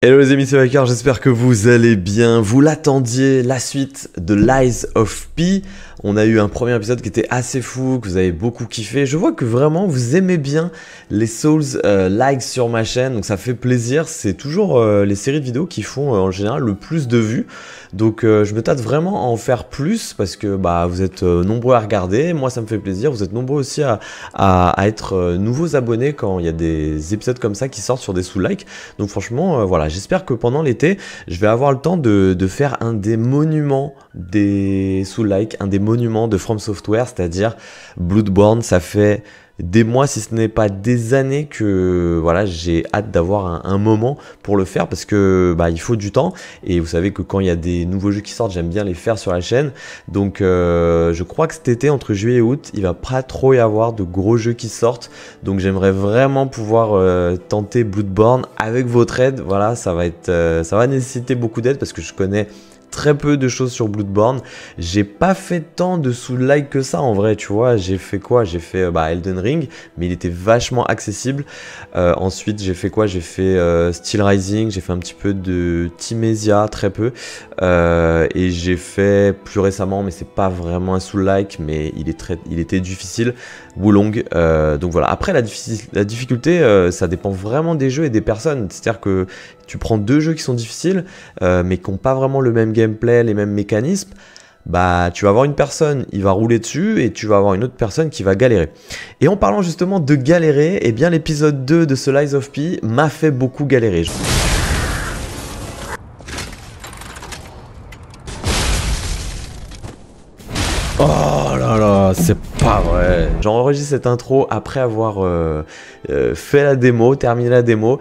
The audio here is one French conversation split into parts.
Hello les amis, c'est Vicar, j'espère que vous allez bien. Vous l'attendiez, la suite de Lies of P. On a eu un premier épisode qui était assez fou, que vous avez beaucoup kiffé. Je vois que vraiment vous aimez bien les Souls euh, likes sur ma chaîne, donc ça fait plaisir. C'est toujours euh, les séries de vidéos qui font euh, en général le plus de vues. Donc je me tâte vraiment à en faire plus parce que bah, vous êtes nombreux à regarder. Moi ça me fait plaisir. Vous êtes nombreux aussi à, à, être nouveaux abonnés quand il y a des épisodes comme ça qui sortent sur des sous likes. Donc franchement, voilà, j'espère que pendant l'été, je vais avoir le temps de, de faire un des monuments des sous likes, un des monument de From Software, c'est-à-dire Bloodborne. Ça fait des mois, si ce n'est pas des années, que voilà, j'ai hâte d'avoir un, moment pour le faire parce que bah, il faut du temps. Et vous savez que quand il y a des nouveaux jeux qui sortent, j'aime bien les faire sur la chaîne. Donc euh, je crois que cet été, entre juillet et août, il va pas trop y avoir de gros jeux qui sortent. Donc j'aimerais vraiment pouvoir euh, tenter Bloodborne avec votre aide. Voilà, ça va être, euh, ça va nécessiter beaucoup d'aide parce que je connais très peu de choses sur Bloodborne. J'ai pas fait tant de sous-like que ça en vrai, tu vois. J'ai fait quoi? J'ai fait euh, bah, Elden Ring, mais il était vachement accessible. Euh, ensuite, j'ai fait quoi? J'ai fait euh, Steel Rising, j'ai fait un petit peu de Timesia, très peu. et j'ai fait plus récemment, mais c'est pas vraiment un sous-like, mais il, est très, il était difficile, Wulong. donc voilà. Après, la, la difficulté, ça dépend vraiment des jeux et des personnes. C'est-à-dire que tu prends deux jeux qui sont difficiles, euh, mais qui n'ont pas vraiment le même gameplay, les mêmes mécanismes, bah tu vas avoir une personne, il va rouler dessus, et tu vas avoir une autre personne qui va galérer. Et en parlant justement de galérer, eh bien l'épisode 2 de ce Lies of P m'a fait beaucoup galérer. Oh là là, c'est pas vrai. J'enregistre cette intro après avoir euh, euh, fait la démo, terminé la démo,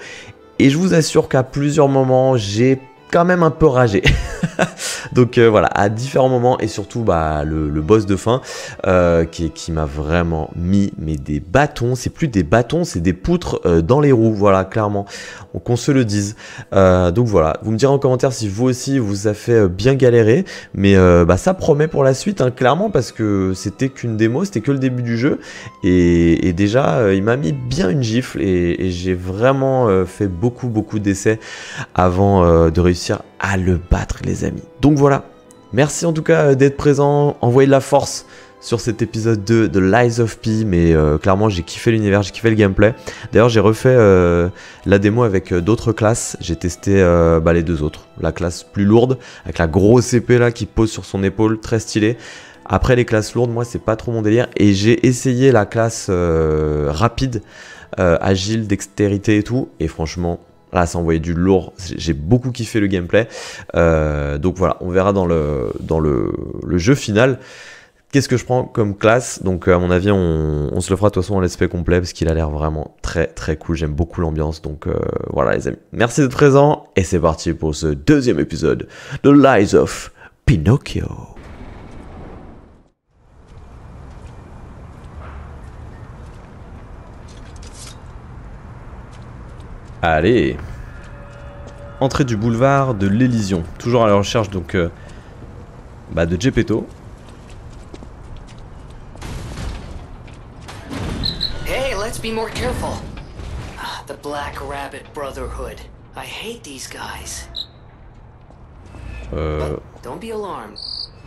et je vous assure qu'à plusieurs moments, j'ai quand même un peu ragé. Donc euh, voilà, à différents moments et surtout bah, le, boss de fin euh, qui, qui m'a vraiment mis des bâtons, c'est plus des bâtons, c'est des poutres euh, dans les roues, voilà, clairement, qu'on se le dise. donc voilà, vous me direz en commentaire si vous aussi vous a fait bien galérer, mais bah, ça promet pour la suite, hein, clairement, parce que c'était qu'une démo, c'était que le début du jeu, et, déjà il m'a mis bien une gifle. Et j'ai vraiment fait beaucoup beaucoup d'essais avant de réussir à le battre les amis. Donc voilà, merci en tout cas euh, d'être présent, envoyez de la force sur cet épisode 2 de Lies of P, mais euh, clairement j'ai kiffé l'univers, j'ai kiffé le gameplay. D'ailleurs j'ai refait euh, la démo avec d'autres classes, j'ai testé bah, les deux autres. La classe plus lourde, avec la grosse épée là qui pose sur son épaule, très stylé. Après les classes lourdes, moi c'est pas trop mon délire, et j'ai essayé la classe rapide, agile, dextérité et tout, et franchement Là, ça envoyait du lourd. J'ai beaucoup kiffé le gameplay. Euh, donc voilà, on verra dans le, dans le, jeu final. Qu'est-ce que je prends comme classe? Donc à mon avis, on, se le fera de toute façon en l'aspect complet parce qu'il a l'air vraiment très très cool. J'aime beaucoup l'ambiance. Donc euh, voilà les amis. Merci d'être présents et c'est parti pour ce deuxième épisode de Lies of Pinocchio. Allez Entrée du boulevard de l'Elysion. Toujours à la recherche donc euh, bah, de Gepetto. Hey, let's be more careful. Ah, the Black Rabbit Brotherhood. I hate these guys. Euh... But don't be alarmed.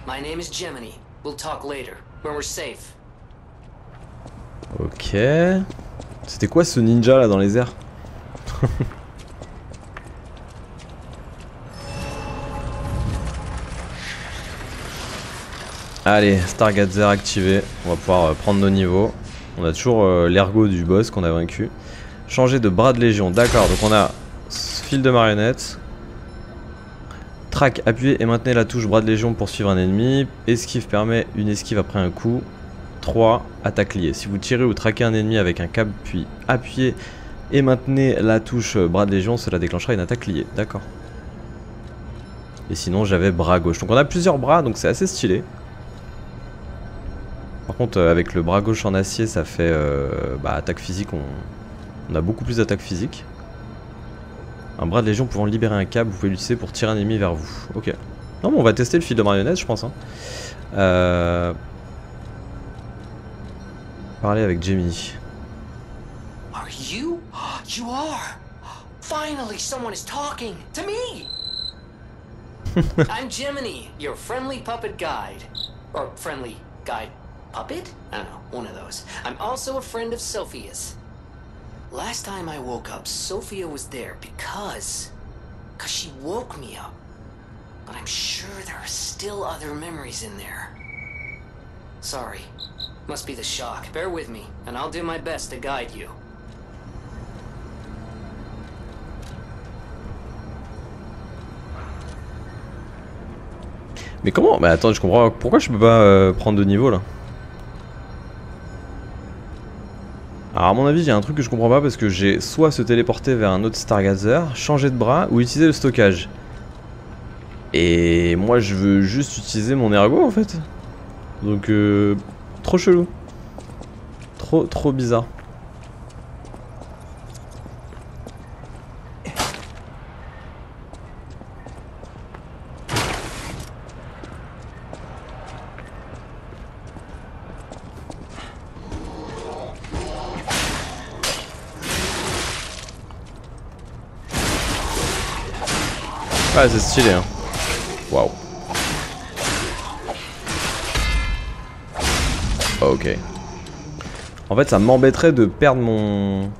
My name is Gemini. We'll talk later, when we're safe. Ok. C'était quoi ce ninja là dans les airs? Allez, Stargazer activé. On va pouvoir euh, prendre nos niveaux. On a toujours euh, l'ergot du boss qu'on a vaincu. Changer de bras de légion. D'accord, donc on a fil de marionnette. Track, appuyez et maintenez la touche bras de légion pour suivre un ennemi. Esquive permet une esquive après un coup. 3. Attaque liée. Si vous tirez ou traquez un ennemi avec un câble, puis appuyez et maintenez la touche bras de légion, cela déclenchera une attaque liée. D'accord. Et sinon j'avais bras gauche. Donc on a plusieurs bras, donc c'est assez stylé. Par contre euh, avec le bras gauche en acier ça fait euh, bah, attaque physique, on, a beaucoup plus d'attaque physique. Un bras de légion pouvant libérer un câble, vous pouvez l'utiliser pour tirer un ennemi vers vous. Ok. Non mais on va tester le fil de marionnette je pense. Hein. Euh... Parler avec Jamie. You? Are? Finally, someone is talking to me! I'm Jiminy, your friendly puppet guide. Or friendly guide puppet? I don't know, one of those. I'm also a friend of Sophia's. Last time I woke up, Sophia was there because. because she woke me up. But I'm sure there are still other memories in there. Sorry. Must be the shock. Bear with me, and I'll do my best to guide you. Mais comment Mais attends, je comprends. Pourquoi je peux pas euh, prendre de niveau là Alors à mon avis, il y a un truc que je comprends pas parce que j'ai soit se téléporter vers un autre Stargazer, changer de bras ou utiliser le stockage. Et moi je veux juste utiliser mon ergo en fait. Donc euh, trop chelou. Trop trop bizarre. Ah c'est stylé hein. Waouh. Ok. En fait ça m'embêterait de perdre mon...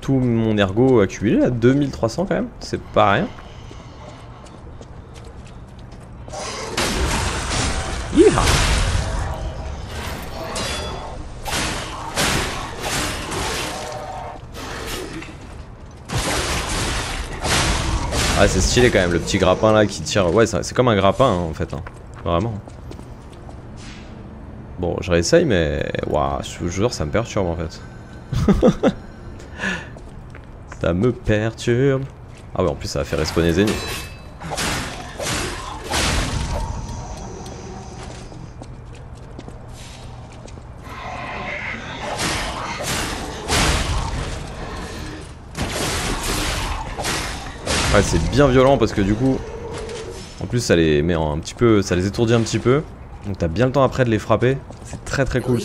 Tout mon ergo accumulé à 2300 quand même. C'est pas rien. Ah c'est stylé quand même le petit grappin là qui tire. Ouais c'est comme un grappin hein, en fait. Hein. Vraiment. Bon je réessaye mais... Waouh je vous jure ça me perturbe en fait. ça me perturbe. Ah ouais en plus ça va faire respawner les. C'est bien violent parce que du coup En plus ça les met un petit peu Ça les étourdit un petit peu Donc t'as bien le temps après de les frapper C'est très très cool.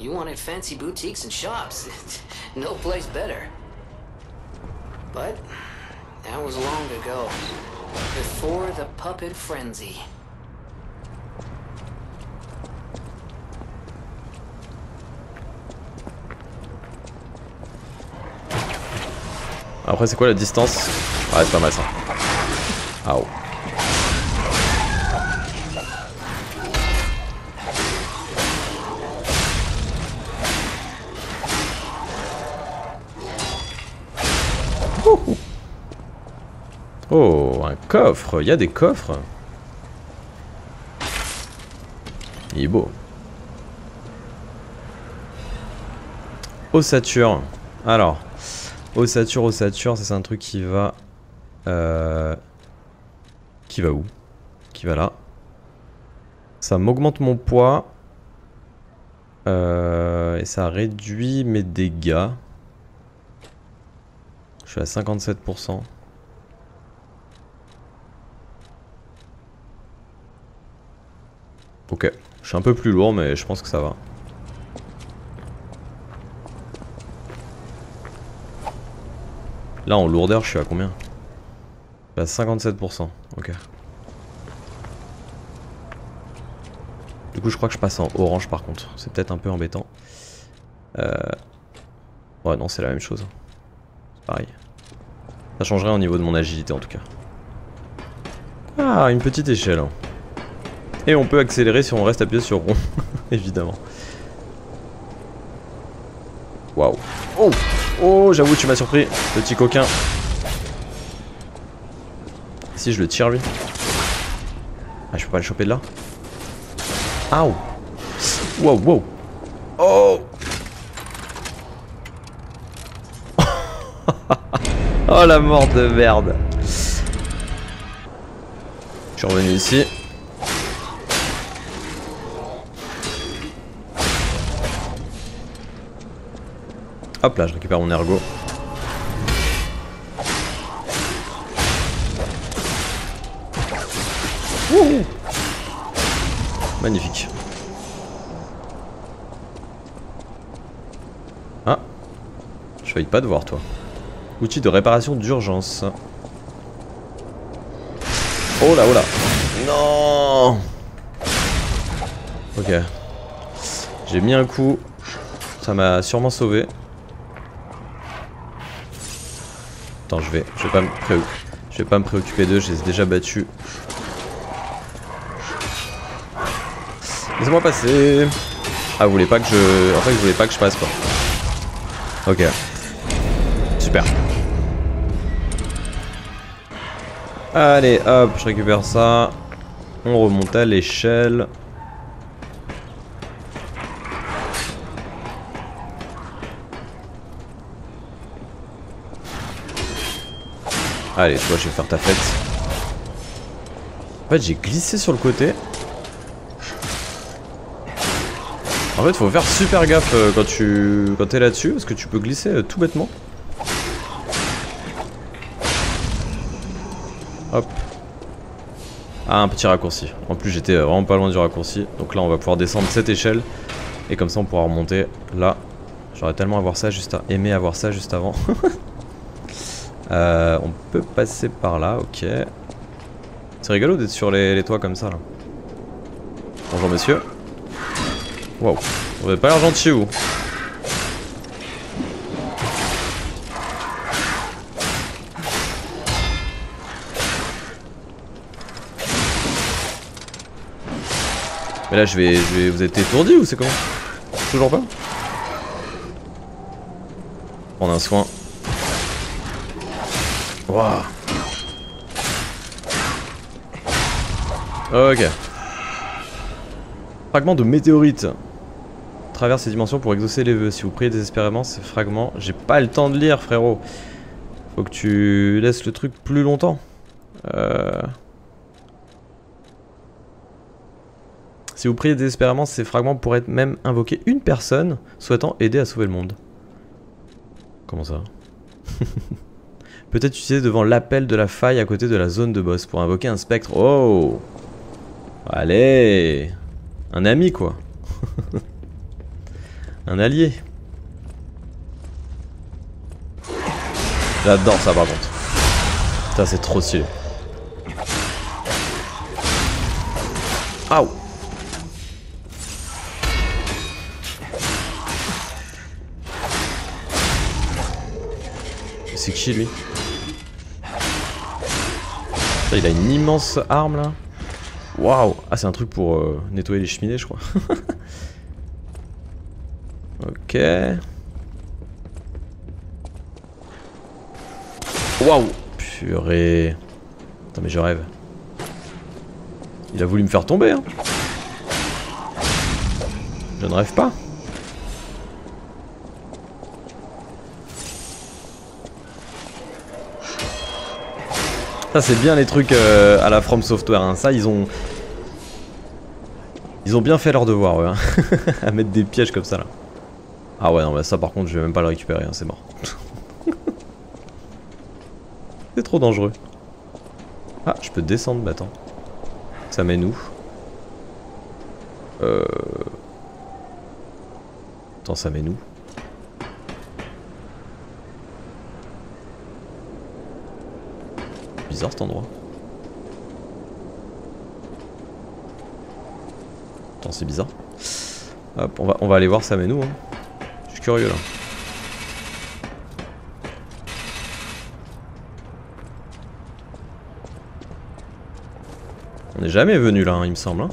You wanted fancy boutiques and shops. no place better. But that was long ago. Before the puppet frenzy. Après c'est quoi la distance Ouais c'est pas mal ça Aouh Oh, un coffre, il y a des coffres. Il est beau. Ossature. Alors, ossature, ossature, c'est un truc qui va... Euh, qui va où? Qui va là? Ça m'augmente mon poids. Euh, et ça réduit mes dégâts. Je suis à 57%. Ok, je suis un peu plus lourd mais je pense que ça va. Là en lourdeur je suis à combien? À 57%, ok. Du coup je crois que je passe en orange par contre, c'est peut-être un peu embêtant. Euh... Ouais non c'est la même chose. C'est pareil. Ça changerait au niveau de mon agilité en tout cas. Ah une petite échelle. hein. Et on peut accélérer si on reste appuyé sur rond, évidemment. Waouh. Oh Oh, j'avoue, tu m'as surpris, petit coquin. Si je le tire, lui. Ah, je peux pas le choper de là Aouh Wow, wow Oh Oh la mort de merde Je suis revenu ici. Hop là, je récupère mon ergo. Wouhou Magnifique. Ah, valide pas de voir toi. Outil de réparation d'urgence. Oh là, oh là. Non Ok. J'ai mis un coup. Ça m'a sûrement sauvé. Attends, je vais, je vais pas me préoccuper d'eux, je les ai déjà battus. Laissez-moi passer. Ah, vous voulez pas que je, en fait, je voulais pas que je passe quoi. Ok. Super. Allez, hop, je récupère ça. On remonte à l'échelle. Allez, toi, je vais faire ta fête. En fait, j'ai glissé sur le côté. En fait, faut faire super gaffe euh, quand tu quand es là-dessus, parce que tu peux glisser euh, tout bêtement. Hop. Ah, un petit raccourci. En plus, j'étais euh, vraiment pas loin du raccourci. Donc là, on va pouvoir descendre cette échelle. Et comme ça, on pourra remonter là. J'aurais tellement aimé avoir ça juste avant. Euh, on peut passer par là, ok. C'est rigolo d'être sur les, toits comme ça là. Bonjour monsieur. Wow. Vous avez pas l'air gentil vous. Mais là je vais, je vais... Vous êtes étourdi ou c'est comment? Toujours pas? Prendre un soin. Waouh. Ok. Fragment de météorite. Traverse ces dimensions pour exaucer les vœux. Si vous priez désespérément ces fragments... J'ai pas le temps de lire, frérot. Faut que tu laisses le truc plus longtemps. Euh... Si vous priez désespérément, ces fragments pourraient même invoquer une personne souhaitant aider à sauver le monde. Comment ça? peut être utilisé devant l'appel de la faille à côté de la zone de boss pour invoquer un spectre. Oh Allez Un ami quoi Un allié J'adore ça par contre. Ça c'est trop stylé. Aouh C'est qui lui? Il a une immense arme là. Waouh Ah c'est un truc pour euh, nettoyer les cheminées je crois. ok. Waouh Purée. Attends mais je rêve. Il a voulu me faire tomber hein. Je ne rêve pas. Ça c'est bien les trucs euh, à la From Software, hein. ça ils ont... Ils ont bien fait leur devoir ouais, hein. à mettre des pièges comme ça là. Ah ouais non bah ça par contre je vais même pas le récupérer, hein, c'est mort. c'est trop dangereux. Ah je peux descendre, bah attends. Ça mène où? Euh... Attends ça mène où? Bizarre cet endroit. Attends, c'est bizarre. Hop, on va, on va aller voir ça mais nous. Hein. Je suis curieux là. On n'est jamais venu là, hein, il me semble. Hein.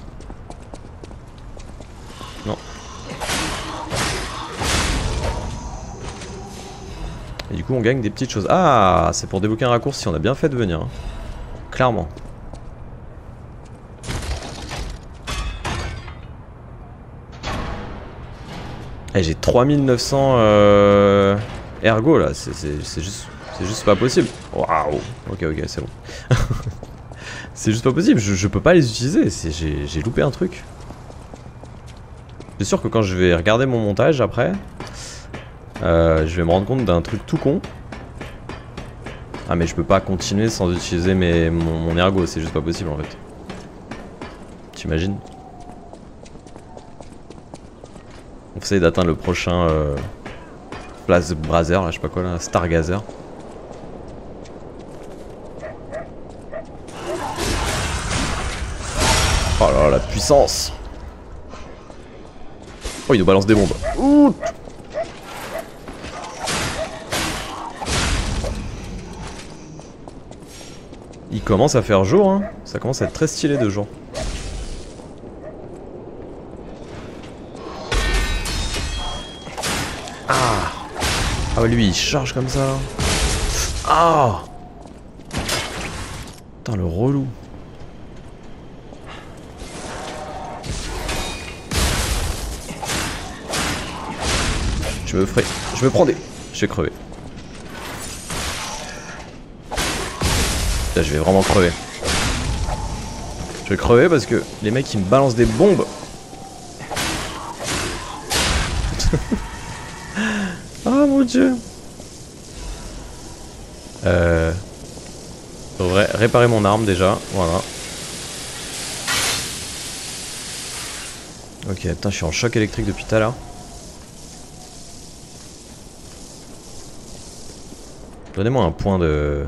Coup on gagne des petites choses. Ah, c'est pour débloquer un raccourci, on a bien fait de venir. Hein. Clairement. Eh, j'ai 3900 euh, ergo là, c'est juste, juste pas possible. Waouh, ok ok c'est bon. c'est juste pas possible, je, je peux pas les utiliser, j'ai loupé un truc. C'est sûr que quand je vais regarder mon montage après, euh, je vais me rendre compte d'un truc tout con. Ah mais je peux pas continuer sans utiliser mes, mon, ergo, c'est juste pas possible en fait. T'imagines? On essaye d'atteindre le prochain... Euh, Place Brazer, là, je sais pas quoi, là, Stargazer. Oh là là, la puissance Oh, il nous balance des bombes. Ouh commence à faire jour, hein. Ça commence à être très stylé de jour. Ah Ah ouais, lui, il charge comme ça. Ah Putain, le relou. Je me ferai... Je me prends des... Je vais crever. Là, je vais vraiment crever. Je vais crever parce que les mecs ils me balancent des bombes. oh mon dieu. Euh... Faudrait réparer mon arme déjà, voilà. Ok, putain, je suis en choc électrique depuis tout à l'heure. Donnez-moi un point de...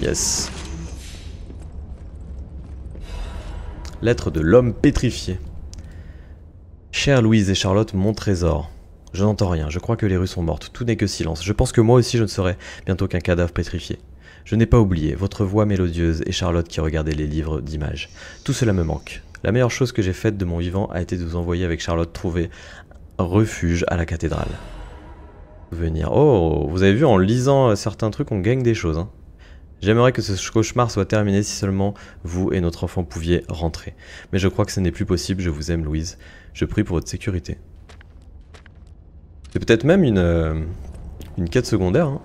Yes. Lettre de l'homme pétrifié. Chère Louise et Charlotte, mon trésor. Je n'entends rien, je crois que les rues sont mortes, tout n'est que silence. Je pense que moi aussi je ne serai bientôt qu'un cadavre pétrifié. Je n'ai pas oublié votre voix mélodieuse et Charlotte qui regardait les livres d'images. Tout cela me manque. La meilleure chose que j'ai faite de mon vivant a été de vous envoyer avec Charlotte trouver refuge à la cathédrale. Venir. Oh, vous avez vu, en lisant certains trucs, on gagne des choses. Hein. J'aimerais que ce cauchemar soit terminé si seulement vous et notre enfant pouviez rentrer. Mais je crois que ce n'est plus possible, je vous aime Louise. Je prie pour votre sécurité. C'est peut-être même une, euh, une quête secondaire. Hein.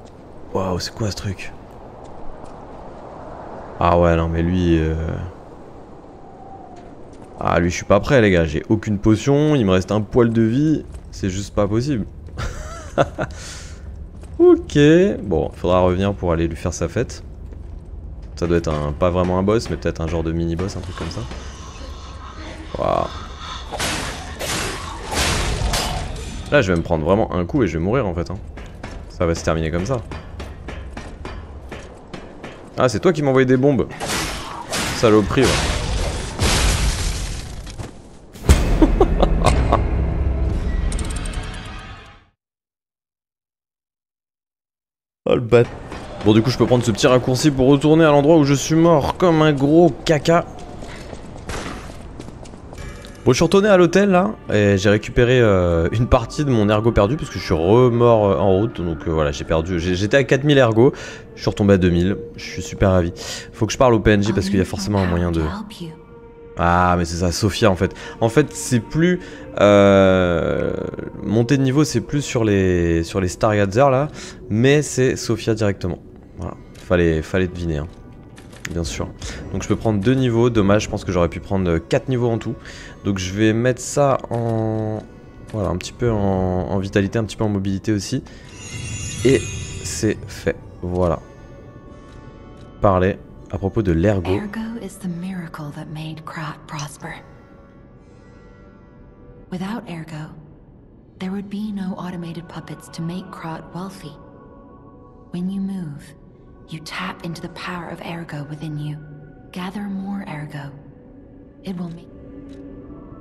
Waouh, c'est quoi ce truc? Ah ouais, non mais lui... Euh, ah lui je suis pas prêt les gars, j'ai aucune potion, il me reste un poil de vie, c'est juste pas possible. ok, bon, faudra revenir pour aller lui faire sa fête. Ça doit être un, pas vraiment un boss, mais peut-être un genre de mini-boss, un truc comme ça. Waouh. Là je vais me prendre vraiment un coup et je vais mourir en fait. Hein. Ça va se terminer comme ça. Ah c'est toi qui envoyé des bombes. Saloperie. Oh le bat. Bon du coup je peux prendre ce petit raccourci pour retourner à l'endroit où je suis mort comme un gros caca. Bon je suis retourné à l'hôtel là et j'ai récupéré euh, une partie de mon ergo perdu parce que je suis remort euh, en route donc euh, voilà j'ai perdu j'étais à 4000 ergo je suis retombé à 2000 je suis super ravi faut que je parle au PNJ parce qu'il y a forcément un moyen de ah mais c'est ça, Sophia en fait. En fait c'est plus... Euh, monter de niveau c'est plus sur les, sur les Stargazer là, mais c'est Sophia directement. Voilà, fallait, fallait deviner. Hein. Bien sûr. Donc je peux prendre deux niveaux, dommage je pense que j'aurais pu prendre quatre niveaux en tout. Donc je vais mettre ça en... Voilà, un petit peu en, en vitalité, un petit peu en mobilité aussi. Et c'est fait, voilà. Parler à propos de l'ergo. Ergo miracle Krat. Without Ergo, there would be no automated puppets to make Krat wealthy. You tap into the power of Ergo within you. Gather more Ergo. It will make...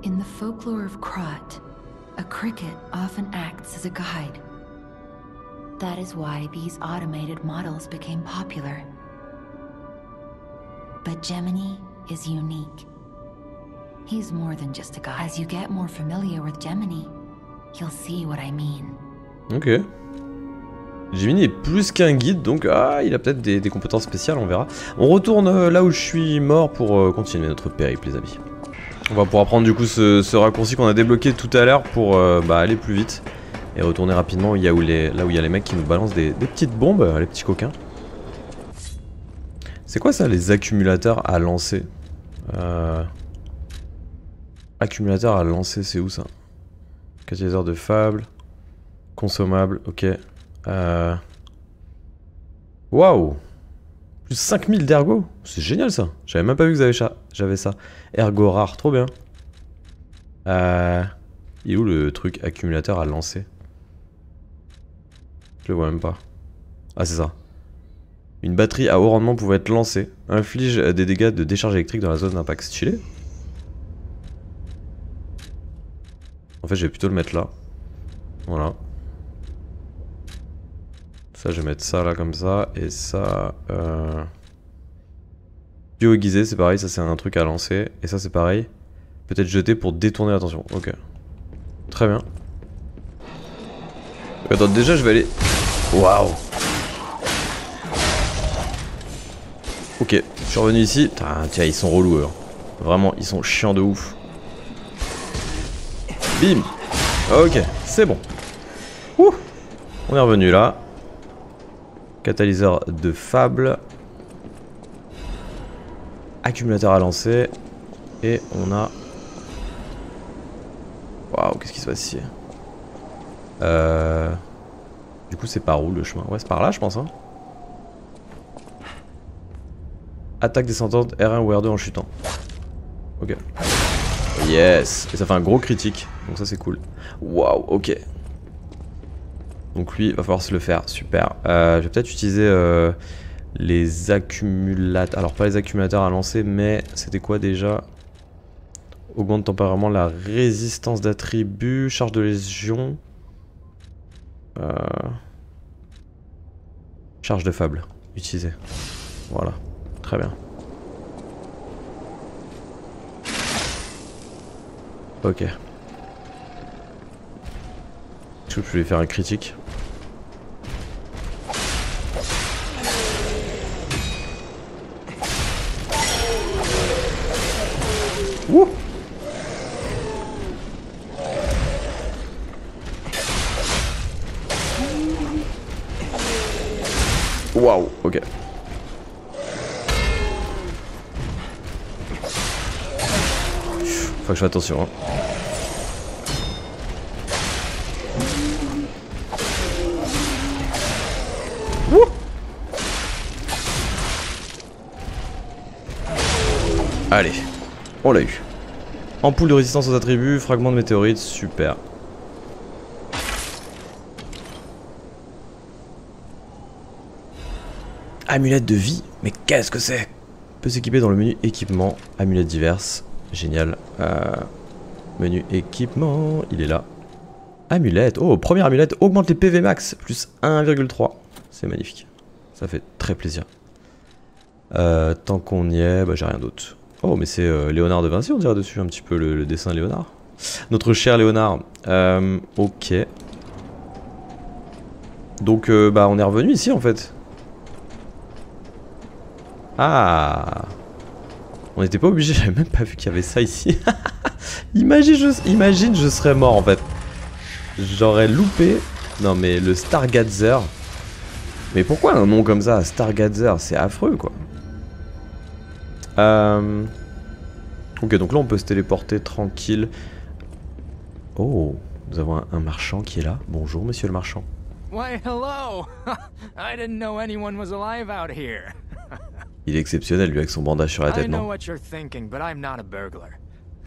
In the folklore of Krat, a cricket often acts as a guide. That is why these automated models became popular. But Gemini is unique. He's more than just a guy. As you get more familiar with Gemini, you'll see what I mean. Ok. Gemini est plus qu'un guide, donc ah, il a peut-être des, compétences spéciales, on verra. On retourne euh, là où je suis mort pour euh, continuer notre périple, les amis. On va pouvoir prendre du coup ce, raccourci qu'on a débloqué tout à l'heure pour euh, bah, aller plus vite et retourner rapidement y les, là où il y a les mecs qui nous balancent des, petites bombes, les petits coquins. C'est quoi ça, les accumulateurs à lancer? Euh... Accumulateur à lancer, c'est où ça? Catalyseur de fable. Consommable, ok. Euh... Waouh Plus 5000 d'ergo C'est génial ça J'avais même pas vu que j'avais ça. Ergo rare, trop bien. Euh... Il est où le truc accumulateur à lancer? Je le vois même pas. Ah c'est ça. Une batterie à haut rendement pouvait être lancée. Inflige des dégâts de décharge électrique dans la zone d'impact. Stylé. En fait je vais plutôt le mettre là. Voilà. Ça je vais mettre ça là comme ça. Et ça... Euh... Bio aiguisé c'est pareil, ça c'est un truc à lancer. Et ça c'est pareil. Peut-être jeter pour détourner l'attention. Ok. Très bien. Attends, déjà je vais aller... Waouh Ok, je suis revenu ici. tiens, ils sont relous eux. Vraiment, ils sont chiants de ouf. Bim Ok, c'est bon. On est revenu là. Catalyseur de fable. Accumulateur à lancer. Et on a Waouh, qu'est-ce qui se passe ici? Euh... Du coup, c'est par où le chemin? Ouais, c'est par là, je pense. Hein. Attaque descendante R1 ou R2 en chutant. Ok. Yes Et ça fait un gros critique, donc ça c'est cool. Waouh, ok. Donc lui, va falloir se le faire, super. Euh, je vais peut-être utiliser euh, les accumulateurs. Alors pas les accumulateurs à lancer, mais c'était quoi déjà? Augmente temporairement la résistance d'attribut, charge de légion. Euh... Charge de fable, utilisée. Voilà, très bien. Ok. Je lui faire un critique. Attention. Hein. Allez, on l'a eu. Ampoule de résistance aux attributs, fragment de météorite, super. Amulette de vie Mais qu'est-ce que c'est? Peut s'équiper dans le menu équipement, amulettes diverses. Génial. Euh, menu équipement, il est là. Amulette. Oh, première amulette, augmente les PV max, plus 1,3. C'est magnifique. Ça fait très plaisir. Euh, tant qu'on y est, bah, j'ai rien d'autre. Oh, mais c'est euh, Léonard de Vinci, on dirait dessus un petit peu le, le dessin Léonard. Notre cher Léonard. ok. Donc, bah, on est revenu ici en fait. Ah On n'était pas obligé, j'avais même pas vu qu'il y avait ça ici. imagine, je, serais mort en fait. J'aurais loupé. Non mais le Stargazer. Mais pourquoi un nom comme ça, Stargazer C'est affreux quoi. Euh... Ok, donc là on peut se téléporter tranquille. Oh, nous avons un, un marchand qui est là. Bonjour monsieur le marchand. Why, hello! I didn't know anyone was alive out here. Il est exceptionnel lui avec son bandage sur la tête, non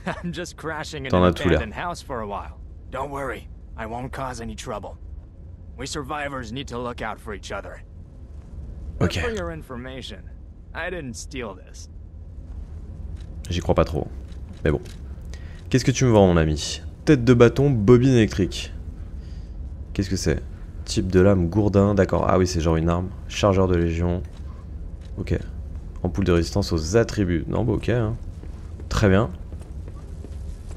T'en as tout l'air. Don't worry, I won't cause any trouble. We survivors need to look out for each other. Ok. For your information, I didn't steal this. J'y crois pas trop. Mais bon. Qu'est-ce que tu me vends, mon ami? Tête de bâton, bobine électrique. Qu'est-ce que c'est? Type de lame, gourdin, d'accord. Ah oui, c'est genre une arme. Chargeur de légion. Ok. Ampoule de résistance aux attributs. Non, bah ok. Hein. Très bien.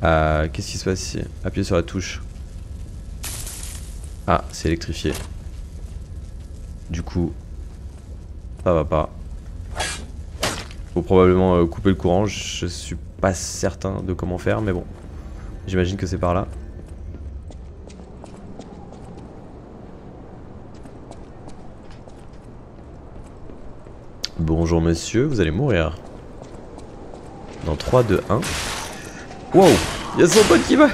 Euh, Qu'est-ce qui se passe ici? Appuyez sur la touche. Ah, c'est électrifié. Du coup, ça va pas. Faut probablement euh, couper le courant. Je suis pas certain de comment faire, mais bon. J'imagine que c'est par là. Bonjour monsieur, vous allez mourir. Dans 3, 2, 1. Wow Il y a son pote qui va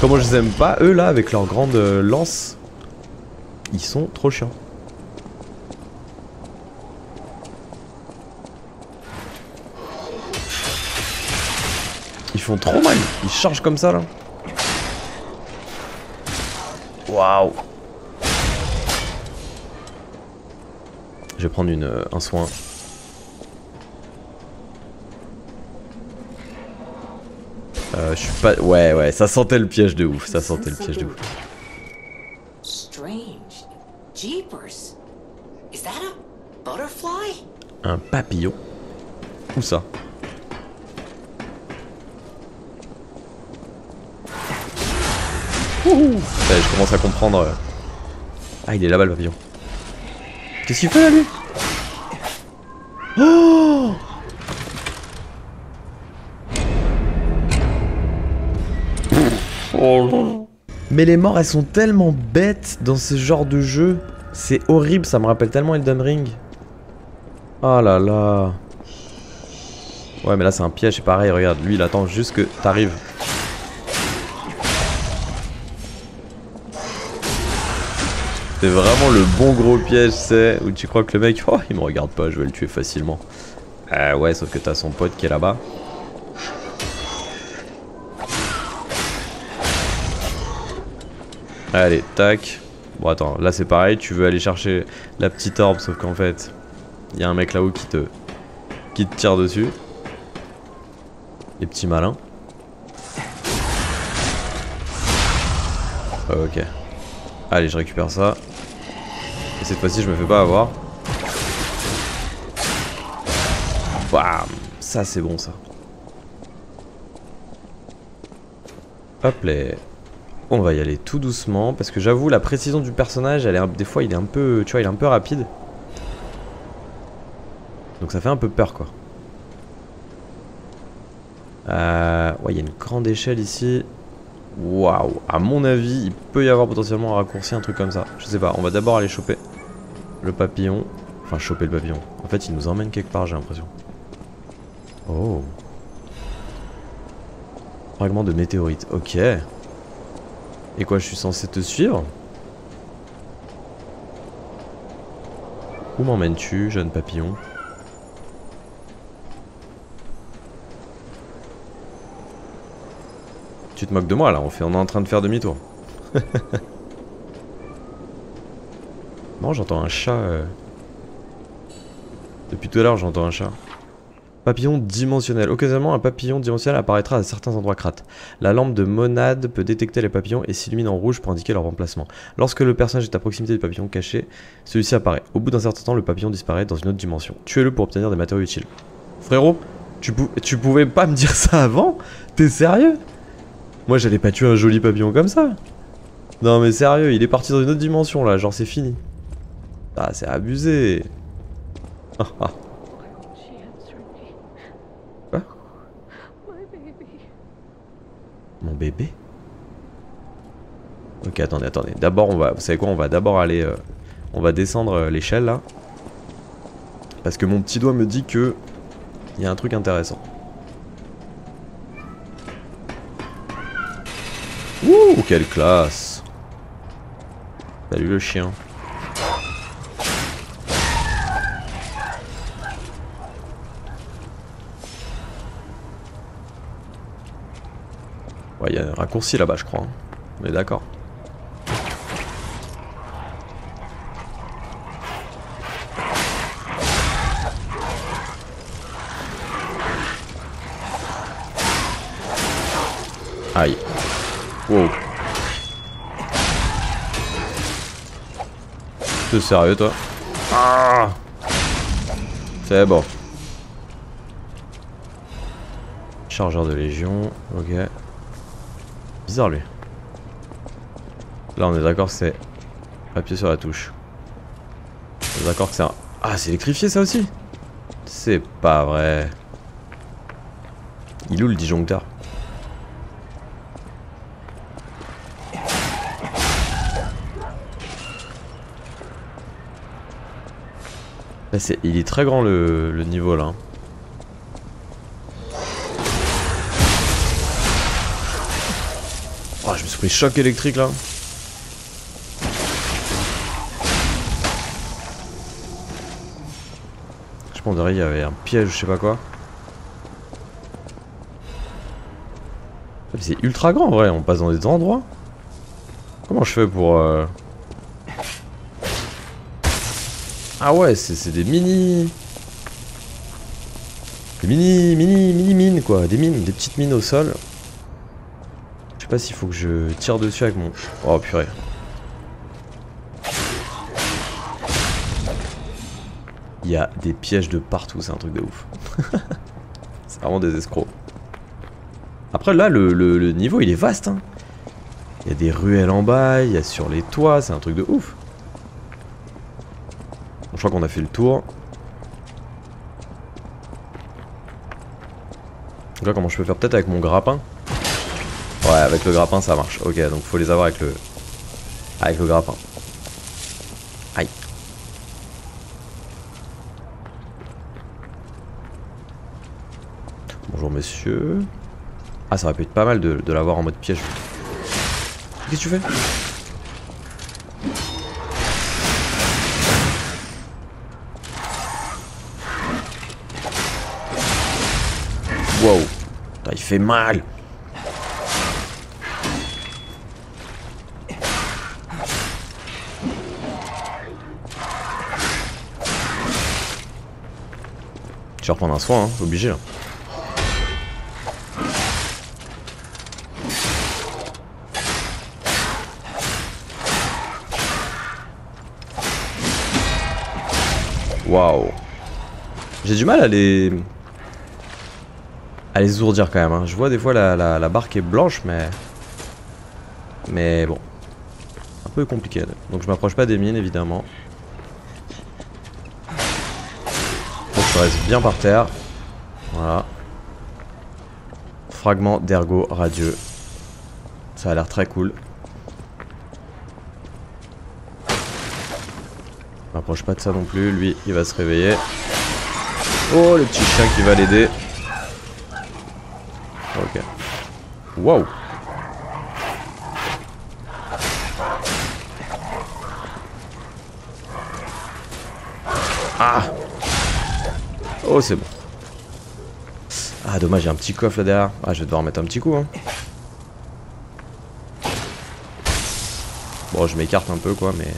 Comment je les aime pas, eux là, avec leurs grandes euh, lances. Ils sont trop chiants. font trop mal. Ils chargent comme ça là. Waouh. Je vais prendre une, euh, un soin. Euh, je suis pas... Ouais, ouais, ça sentait le piège de ouf. Ça sentait le piège de ouf. Un papillon. Où ça? Je commence à comprendre. Euh. Ah, il est là-bas le papillon. Qu'est-ce qu'il fait là lui? Oh Mais les morts, elles sont tellement bêtes dans ce genre de jeu. C'est horrible, ça me rappelle tellement Elden Ring. Oh là là. Ouais, mais là c'est un piège, c'est pareil, regarde, lui il attend juste que t'arrives. C'est vraiment le bon gros piège, c'est où tu crois que le mec, oh, il me regarde pas, je vais le tuer facilement. Euh, ouais, sauf que t'as son pote qui est là-bas. Allez, tac. Bon, attends, là c'est pareil, tu veux aller chercher la petite orbe, sauf qu'en fait, il y a un mec là-haut qui te, qui te tire dessus. Les petits malins. Ok. Allez, je récupère ça. Et cette fois-ci, je me fais pas avoir. Bam Ça, c'est bon, ça. Hop là. On va y aller tout doucement parce que j'avoue la précision du personnage, elle est des fois il est un peu, tu vois, il est un peu rapide. Donc ça fait un peu peur quoi. Euh, ouais, il y a une grande échelle ici. Waouh, à mon avis, il peut y avoir potentiellement un raccourci, un truc comme ça. Je sais pas, on va d'abord aller choper le papillon. Enfin, choper le papillon. En fait, il nous emmène quelque part, j'ai l'impression. Oh. Fragment de météorite, ok. Et quoi, je suis censé te suivre? Où m'emmènes-tu, jeune papillon? Tu te moques de moi là, on, fait, on est en train de faire demi-tour. bon, j'entends un chat. Euh. Depuis tout à l'heure, j'entends un chat. Papillon dimensionnel. Occasionnellement, un papillon dimensionnel apparaîtra à certains endroits crates. La lampe de monade peut détecter les papillons et s'illumine en rouge pour indiquer leur emplacement. Lorsque le personnage est à proximité du papillon caché, celui-ci apparaît. Au bout d'un certain temps, le papillon disparaît dans une autre dimension. Tuez-le pour obtenir des matériaux utiles. Frérot, tu, tu pouvais pas me dire ça avant? T'es sérieux? Moi j'allais pas tuer un joli papillon comme ça. Non mais sérieux, il est parti dans une autre dimension là, genre c'est fini. Ah c'est abusé. Quoi? Mon bébé? Ok attendez, attendez. D'abord on va, vous savez quoi, on va d'abord aller, euh, on va descendre euh, l'échelle là. Parce que mon petit doigt me dit que il y a un truc intéressant. Ouh, quelle classe Salut le chien. Ouais, il y a un raccourci là-bas, je crois. Hein. On est d'accord. Aïe. Wow. T'es sérieux toi ah C'est bon. Chargeur de légion, ok. Bizarre lui. Là on est d'accord c'est appuyer sur la touche. On est d'accord que c'est un... Ah c'est électrifié ça aussi? C'est pas vrai. Il est où le disjoncteur? Il est très grand le, niveau là. Oh, je me suis pris choc électrique là. Je pense derrière il y avait un piège, je sais pas quoi. C'est ultra grand en vrai, on passe dans des endroits. Comment je fais pour... Euh... Ah ouais, c'est des mini... Des mini, mini, mini mines quoi, des mines, des petites mines au sol. Je sais pas s'il faut que je tire dessus avec mon... Oh purée. Il y a des pièges de partout, c'est un truc de ouf. c'est vraiment des escrocs. Après là, le, niveau il est vaste. Hein. Il y a des ruelles en bas, il y a sur les toits, c'est un truc de ouf. Je crois qu'on a fait le tour. Donc là, comment je peux faire Peut-être avec mon grappin Ouais, avec le grappin ça marche. Ok, donc faut les avoir avec le... Avec le grappin. Aïe. Bonjour monsieur. Ah, ça aurait pu être pas mal de, de l'avoir en mode piège. Qu'est-ce que tu fais? Wow. il fait mal. Je vais un soin, hein, obligé là. J'ai du mal à les... À les ourdir quand même. Hein. Je vois des fois la, la, barque est blanche, mais... Mais bon. Un peu compliqué. Donc je m'approche pas des mines, évidemment. je reste bien par terre. Voilà. Fragment d'ergot radieux. Ça a l'air très cool. M'approche pas de ça non plus, lui il va se réveiller. Oh le petit chien qui va l'aider. Ok. Wow. Ah Oh c'est bon. Ah dommage, il y a un petit coffre là derrière. Ah je vais devoir mettre un petit coup. Hein. Bon je m'écarte un peu quoi mais...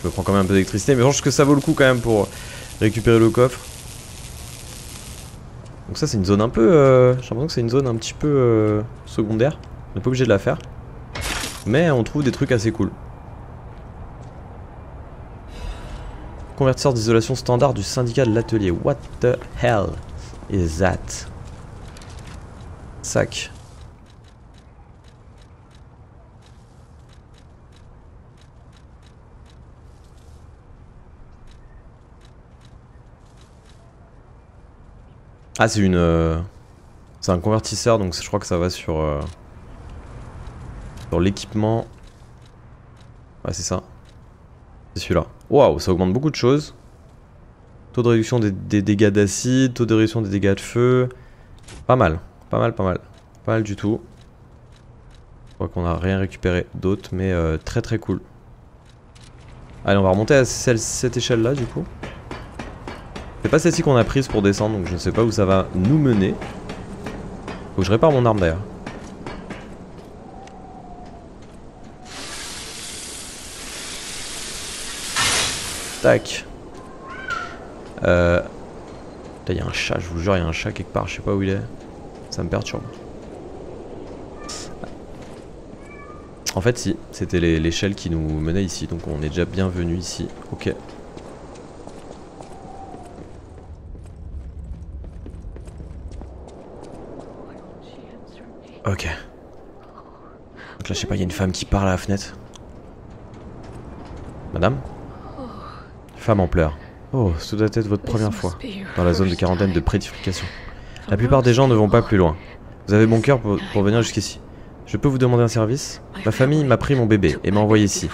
Je me prends quand même un peu d'électricité, mais je pense que ça vaut le coup quand même pour récupérer le coffre. Ça c'est une zone un peu... Euh, j'ai l'impression que c'est une zone un petit peu euh, secondaire. On n'est pas obligé de la faire. Mais on trouve des trucs assez cool. Convertisseur d'isolation standard du syndicat de l'atelier. What the hell is that? Sac. Ah, c'est une. Euh, c'est un convertisseur, donc je crois que ça va sur. Euh, sur l'équipement. Ouais, c'est ça. C'est celui-là. Waouh, ça augmente beaucoup de choses. Taux de réduction des, dégâts d'acide, taux de réduction des dégâts de feu. Pas mal, pas mal, pas mal. Pas mal du tout. Je crois qu'on a rien récupéré d'autre, mais euh, très très cool. Allez, on va remonter à cette échelle-là, du coup. C'est pas celle-ci qu'on a prise pour descendre, donc je ne sais pas où ça va nous mener. Faut que je répare mon arme d'ailleurs. Tac. Euh... il y a un chat, je vous jure, il y a un chat quelque part, je sais pas où il est. Ça me perturbe. En fait, si, c'était l'échelle qui nous menait ici, donc on est déjà bienvenu ici. Ok. Ok. Donc là, je sais pas, il y a une femme qui parle à la fenêtre. Madame Femme en pleurs. Oh, ce doit être votre première fois dans la zone de quarantaine de prédification. La plupart des gens ne vont pas plus loin. Vous avez bon cœur pour, pour venir jusqu'ici. Je peux vous demander un service Ma famille m'a pris mon bébé et m'a envoyé ici.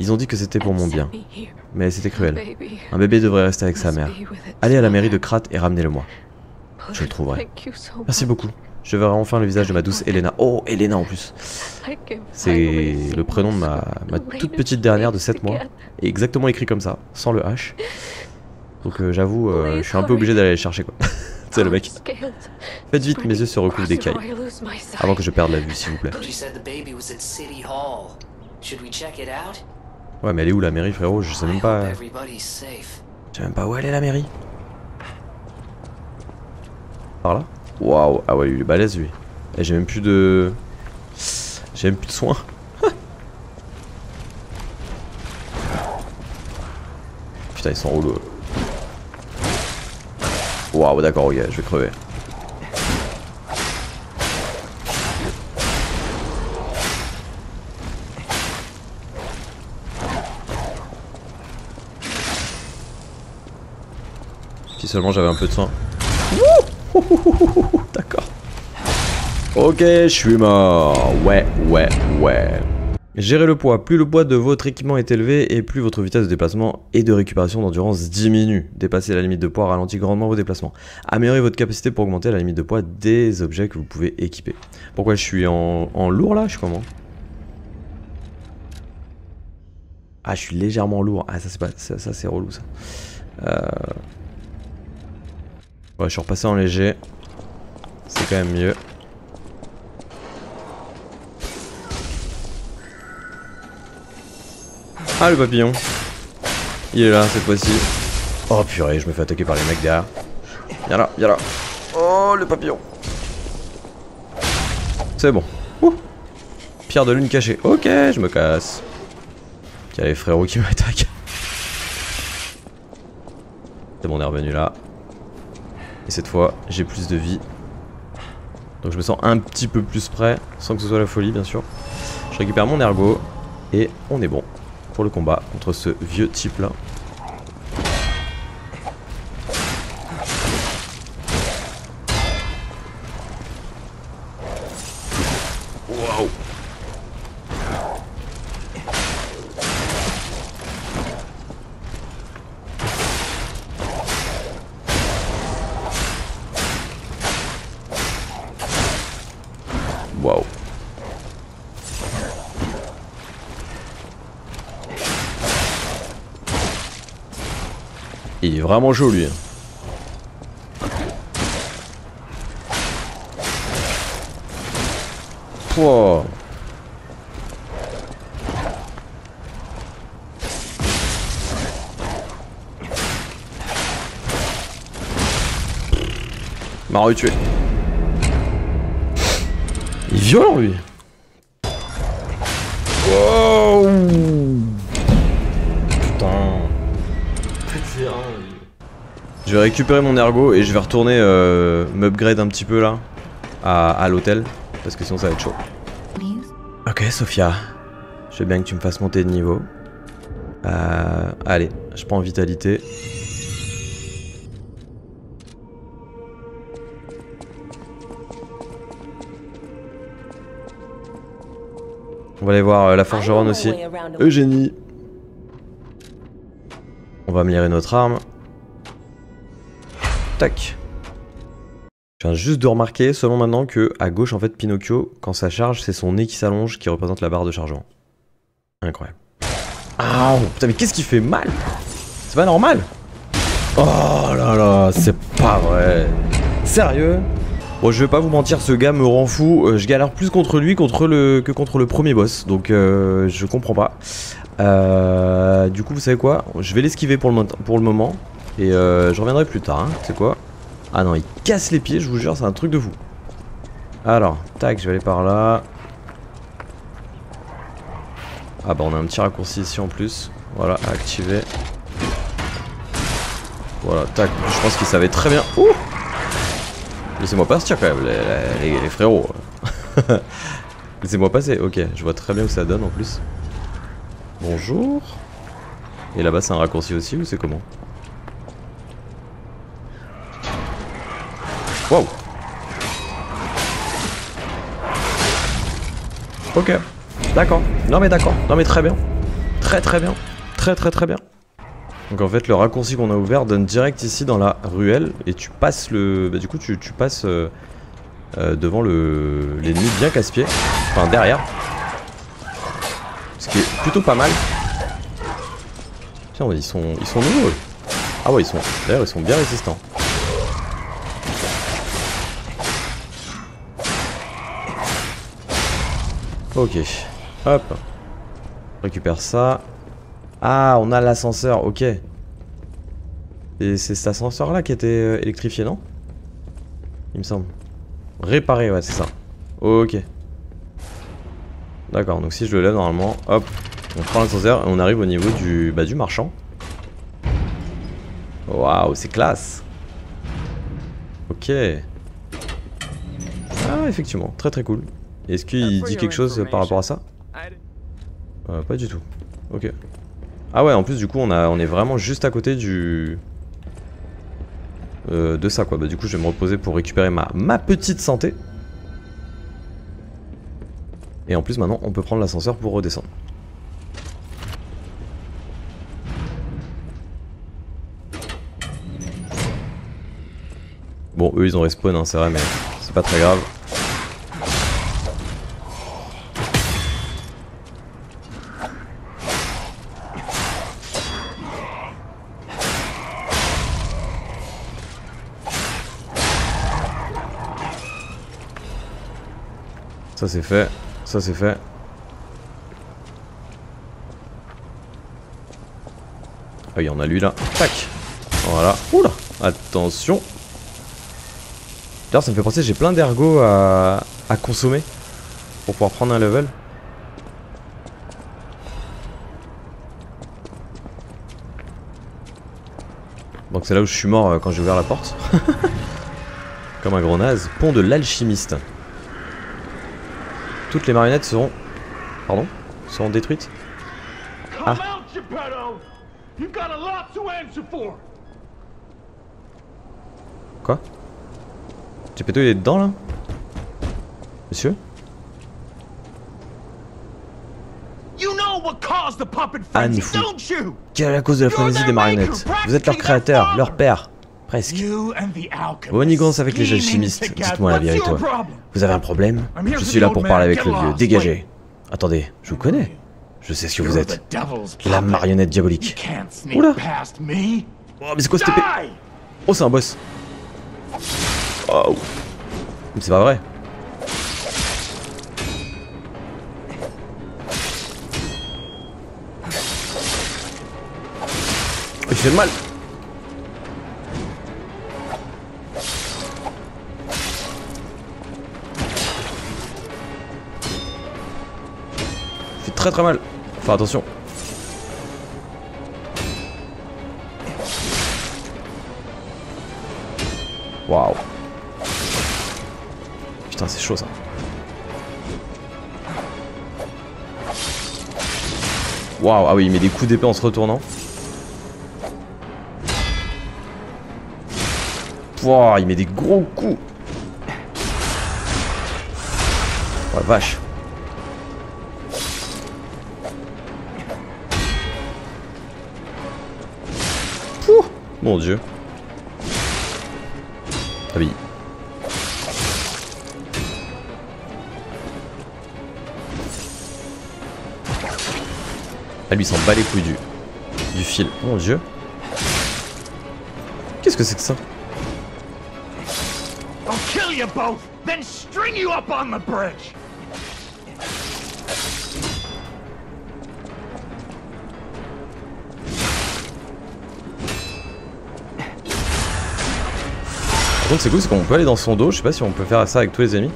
Ils ont dit que c'était pour mon bien. Mais c'était cruel. Un bébé devrait rester avec sa mère. Allez à la mairie de Krat et ramenez-le-moi. Je le trouverai. Merci beaucoup. Je verrai enfin le visage de ma douce Elena. Oh, Elena en plus. C'est le prénom de ma, toute petite dernière de 7 mois. Et exactement écrit comme ça, sans le H. Donc euh, j'avoue, euh, je suis un peu obligé d'aller les chercher quoi. C'est le mec. Faites vite, mes yeux se recouvrent d'écailles. Avant que je perde la vue, s'il vous plaît. Ouais, mais elle est où la mairie, frérot? Je sais même pas. Je sais même pas où elle est la mairie. Par là? Waouh, ah ouais, il est balèze lui. Et j'ai même plus de. J'ai même plus de soins. Putain, ils sont relous. Waouh, d'accord, ok, je vais crever. Si seulement j'avais un peu de soin. D'accord. Ok, je suis mort. Ouais, ouais, ouais. Gérez le poids. Plus le poids de votre équipement est élevé et plus votre vitesse de déplacement et de récupération d'endurance diminue. Dépasser la limite de poids ralentit grandement vos déplacements. Améliorez votre capacité pour augmenter la limite de poids des objets que vous pouvez équiper. Pourquoi je suis en, lourd là? Je suis comment? Ah, je suis légèrement lourd. Ah, ça c'est pas ça, c'est relou ça. Euh... Ouais, je suis repassé en léger. C'est quand même mieux. Ah le papillon Il est là cette fois-ci. Oh purée, je me fais attaquer par les mecs derrière. Viens là, viens là. Oh le papillon. C'est bon. Pierre de lune cachée. Ok, je me casse. Il y a les frérots qui m'attaquent. C'est bon, on est revenu là. Et cette fois, j'ai plus de vie. Donc je me sens un petit peu plus prêt, sans que ce soit la folie bien sûr. Je récupère mon ergot et on est bon pour le combat contre ce vieux type là. Il est vraiment chaud lui. Wow. M'a retué. Il est violent lui. Je vais récupérer mon ergo et je vais retourner euh, m'upgrade un petit peu là à, l'hôtel parce que sinon ça va être chaud. Ok Sophia, je veux bien que tu me fasses monter de niveau. Euh, allez, je prends vitalité. On va aller voir euh, la forgeronne aussi. Eugénie. On va améliorer notre arme. Tac. Je viens juste de remarquer seulement maintenant que à gauche en fait Pinocchio, quand ça charge, c'est son nez qui s'allonge qui représente la barre de chargement. Incroyable. Ah putain mais qu'est-ce qui fait mal? C'est pas normal Oh là là, c'est pas vrai. Sérieux? Bon je vais pas vous mentir, ce gars me rend fou. Euh, je galère plus contre lui que contre le premier boss. Donc euh, je comprends pas. Euh, du coup vous savez quoi? Je vais l'esquiver pour le, pour le moment. Et euh, je reviendrai plus tard, hein. c'est quoi? Ah non, il casse les pieds, je vous jure, c'est un truc de fou. Alors, tac, je vais aller par là. Ah bah on a un petit raccourci ici en plus. Voilà, activé. Voilà, tac, je pense qu'il savait très bien. Ouh Laissez-moi passer quand même, les, les frérots. Laissez-moi passer, ok, je vois très bien où ça donne en plus. Bonjour. Et là-bas c'est un raccourci aussi ou c'est comment? Wow. Ok. D'accord. Non mais d'accord. Non mais très bien. Très très bien. Très très très bien. Donc en fait le raccourci qu'on a ouvert donne direct ici dans la ruelle et tu passes le... Bah du coup tu, passes euh, euh, devant le l'ennemi bien casse-pied. Enfin derrière. Ce qui est plutôt pas mal. Tiens ils sont, ils sont nouveaux. Eux. Ah ouais ils sont... D'ailleurs ils sont bien résistants. Ok. Hop. Récupère ça. Ah, on a l'ascenseur, ok. Et c'est cet ascenseur là qui était euh, électrifié, non? Il me semble. Réparé, ouais, c'est ça. Ok. D'accord, donc si je le lève normalement, hop, on prend l'ascenseur et on arrive au niveau du, bah, du marchand. Waouh, c'est classe. Ok. Ah, effectivement, très très cool. Est-ce qu'il dit quelque chose par rapport à ça? Euh, Pas du tout. Ok. Ah ouais, en plus du coup on, a, on est vraiment juste à côté du... Euh, de ça quoi. Bah du coup je vais me reposer pour récupérer ma, ma petite santé. Et en plus maintenant on peut prendre l'ascenseur pour redescendre. Bon eux ils ont respawn hein, c'est vrai mais c'est pas très grave. Ça c'est fait. Ça c'est fait. Ah, il y en a lui là. Tac. Voilà. Oula. Attention. D'ailleurs, ça me fait penser, j'ai plein d'ergots à, à consommer pour pouvoir prendre un level. Donc c'est là où je suis mort euh, quand j'ai ouvert la porte. Comme un gros naze. Pont de l'alchimiste. Toutes les marionnettes seront... Pardon Seront détruites. Ah. Quoi? Geppetto il est dedans là? Monsieur? Anne fou. Quelle est la cause de la frénésie des marionnettes? Vous êtes leur créateur, leur père. Presque. Vos manigances avec les alchimistes, dites-moi la vérité. Vous avez un problème Je suis là pour parler avec le vieux. Dégagez. Attendez, je vous connais. Je sais ce que vous êtes. La marionnette diabolique. Oula Oh, mais c'est quoi cette épée Oh, c'est un boss. Oh. Mais c'est pas vrai. Il fait mal. Très très mal. Enfin attention. Waouh. Putain c'est chaud ça. Waouh, ah oui il met des coups d'épée en se retournant. Waouh, il met des gros coups. Oh la vache. Mon dieu. Ah oui. Ah lui s'en bat les couilles du, du fil. Mon dieu. Qu'est-ce que c'est que ça? I'll kill you both, then string you up on the bridge. C'est cool c'est qu'on peut aller dans son dos, je sais pas si on peut faire ça avec tous les ennemis.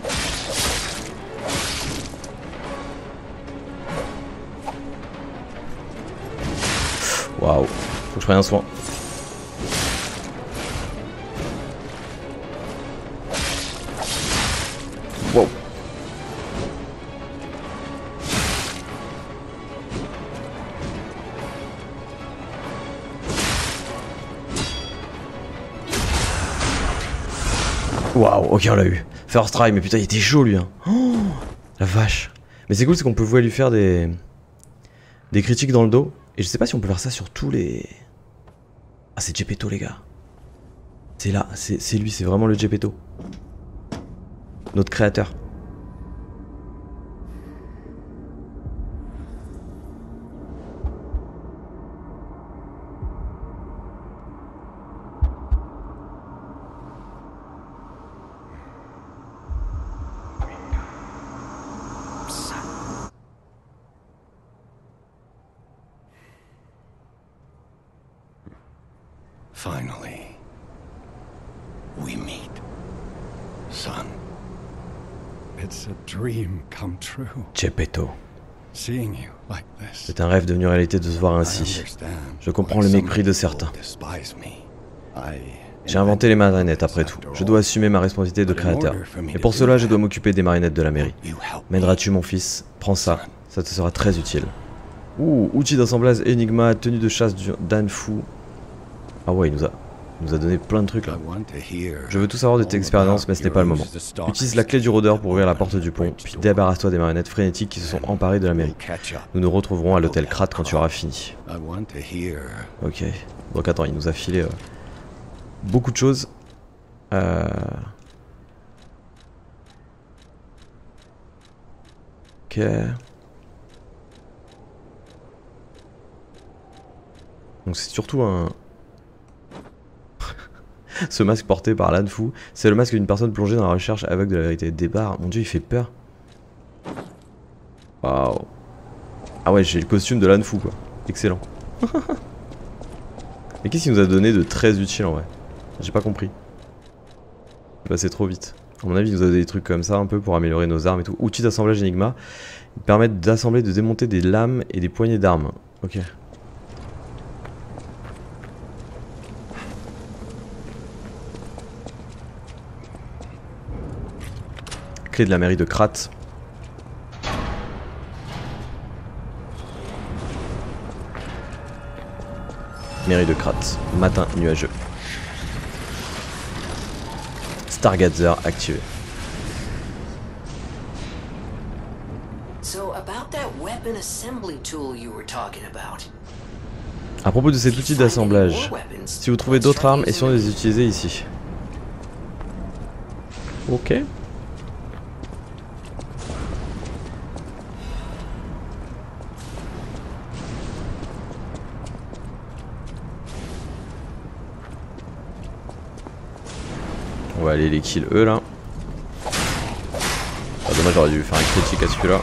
Waouh, faut que je prenne un soin. Ok on l'a eu. First try, mais putain il était chaud lui. Hein. Oh, la vache. Mais c'est cool, c'est qu'on peut voir lui faire des... des critiques dans le dos. Et je sais pas si on peut faire ça sur tous les... Ah c'est Gepetto les gars. C'est là, c'est lui, c'est vraiment le Gepetto. Notre créateur. Geppetto. C'est un rêve devenu réalité de se voir ainsi. Je comprends le mépris de certains. J'ai inventé les marionnettes après tout. Je dois assumer ma responsabilité de créateur. Et pour cela, je dois m'occuper des marionnettes de la mairie. M'aideras-tu mon fils? Prends ça, ça te sera très utile. Ouh, outil d'assemblage Enigma, tenue de chasse d'Anfu. Ah ouais, il nous a, nous a donné plein de trucs là. Je veux tout savoir de tes expériences, mais ce n'est pas le moment. Utilise la clé du rôdeur pour ouvrir la porte du pont, puis débarrasse-toi des marionnettes frénétiques qui se sont emparées de la mairie. Nous nous retrouverons à l'hôtel Krat quand tu auras fini. Ok. Donc attends, il nous a filé euh, beaucoup de choses. Euh... Ok. Donc c'est surtout un... Ce masque porté par l'âne fou, c'est le masque d'une personne plongée dans la recherche aveugle de la vérité. Départ, mon dieu il fait peur. Waouh. Ah ouais j'ai le costume de l'âne fou quoi. Excellent. Mais qu'est-ce qu'il nous a donné de très utile en vrai? J'ai pas compris. C'est passé trop vite. A mon avis il nous a donné des trucs comme ça un peu pour améliorer nos armes et tout. Outils d'assemblage Enigma. Ils permettent d'assembler, de démonter des lames et des poignées d'armes. Ok. Clé de la mairie de Krat. Mairie de Krat. Matin nuageux. Stargazer activé. À propos de cet outil d'assemblage, si vous trouvez d'autres armes, essayons de les utiliser ici. Ok. On va aller les kills eux là. Ah, dommage j'aurais dû faire un critique à celui-là.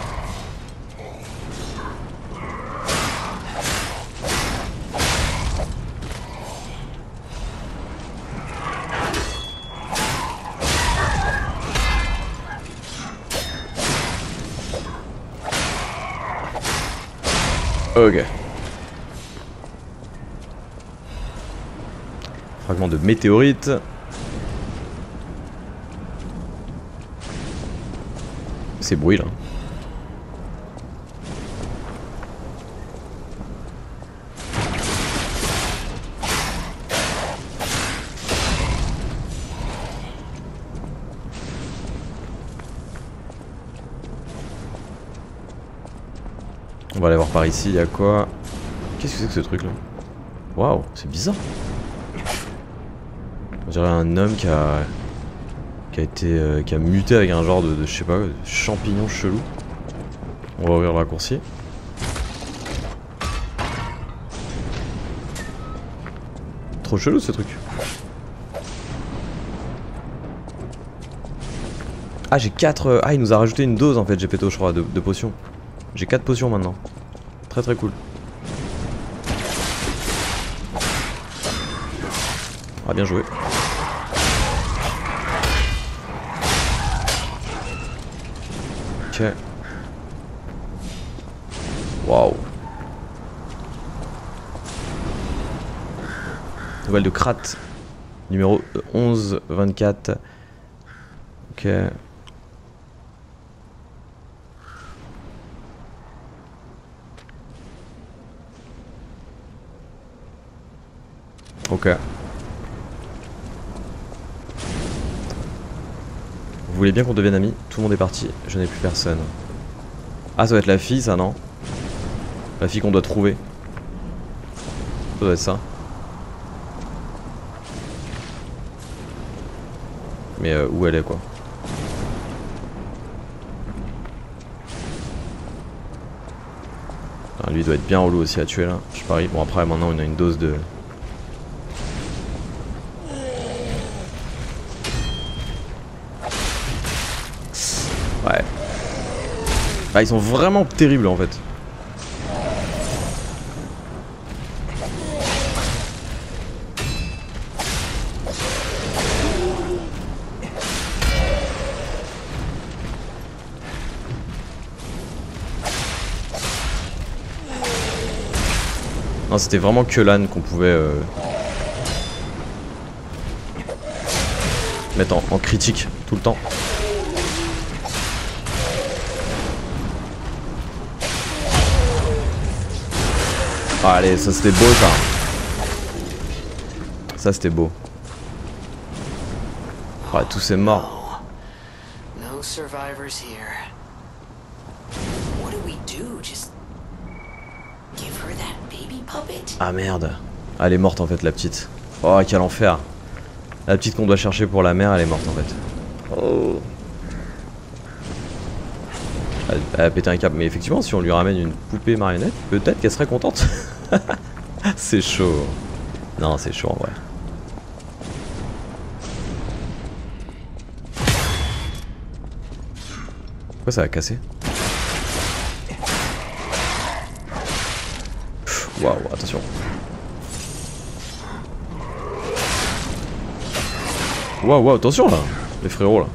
Ok. Fragment de météorite. Ces là. On va aller voir par ici, il y a quoi? Qu'est-ce que c'est que ce truc là Waouh, c'est bizarre. On dirait un homme qui a qui a été euh, qui a muté avec un genre de, je sais pas champignon chelou. On va ouvrir le raccourci. Trop chelou ce truc. Ah j'ai 4... Euh, ah il nous a rajouté une dose en fait Gepetto je crois de, de potions. J'ai 4 potions maintenant. Très très cool. Ah bien joué. Ok. Waouh. Nouvelle de Krat. Numéro 11, 24. Ok. Ok. Vous voulez bien qu'on devienne amis Tout le monde est parti, je n'ai plus personne. Ah, ça doit être la fille, ça, non La fille qu'on doit trouver. Ça doit être ça. Mais euh, où elle est, quoi Lui, doit être bien relou aussi à tuer, là. Je parie. Bon, après, maintenant, on a une dose de... Ah, ils sont vraiment terribles en fait. Non, c'était vraiment que l'âne qu'on pouvait euh, mettre en critique tout le temps. Allez, ça c'était beau ça. Ça c'était beau. Ah, tous ces morts. No survivors here. What do we do? Just give her that baby puppet? Ah merde. elle est morte en fait la petite. Oh quel enfer. La petite qu'on doit chercher pour la mère, elle est morte en fait. Oh. Elle, a pété un câble. Mais effectivement, si on lui ramène une poupée marionnette, peut-être qu'elle serait contente. c'est chaud. Non, c'est chaud en vrai. Pourquoi ça a cassé Waouh, attention. Waouh, waouh, attention là Les frérots là.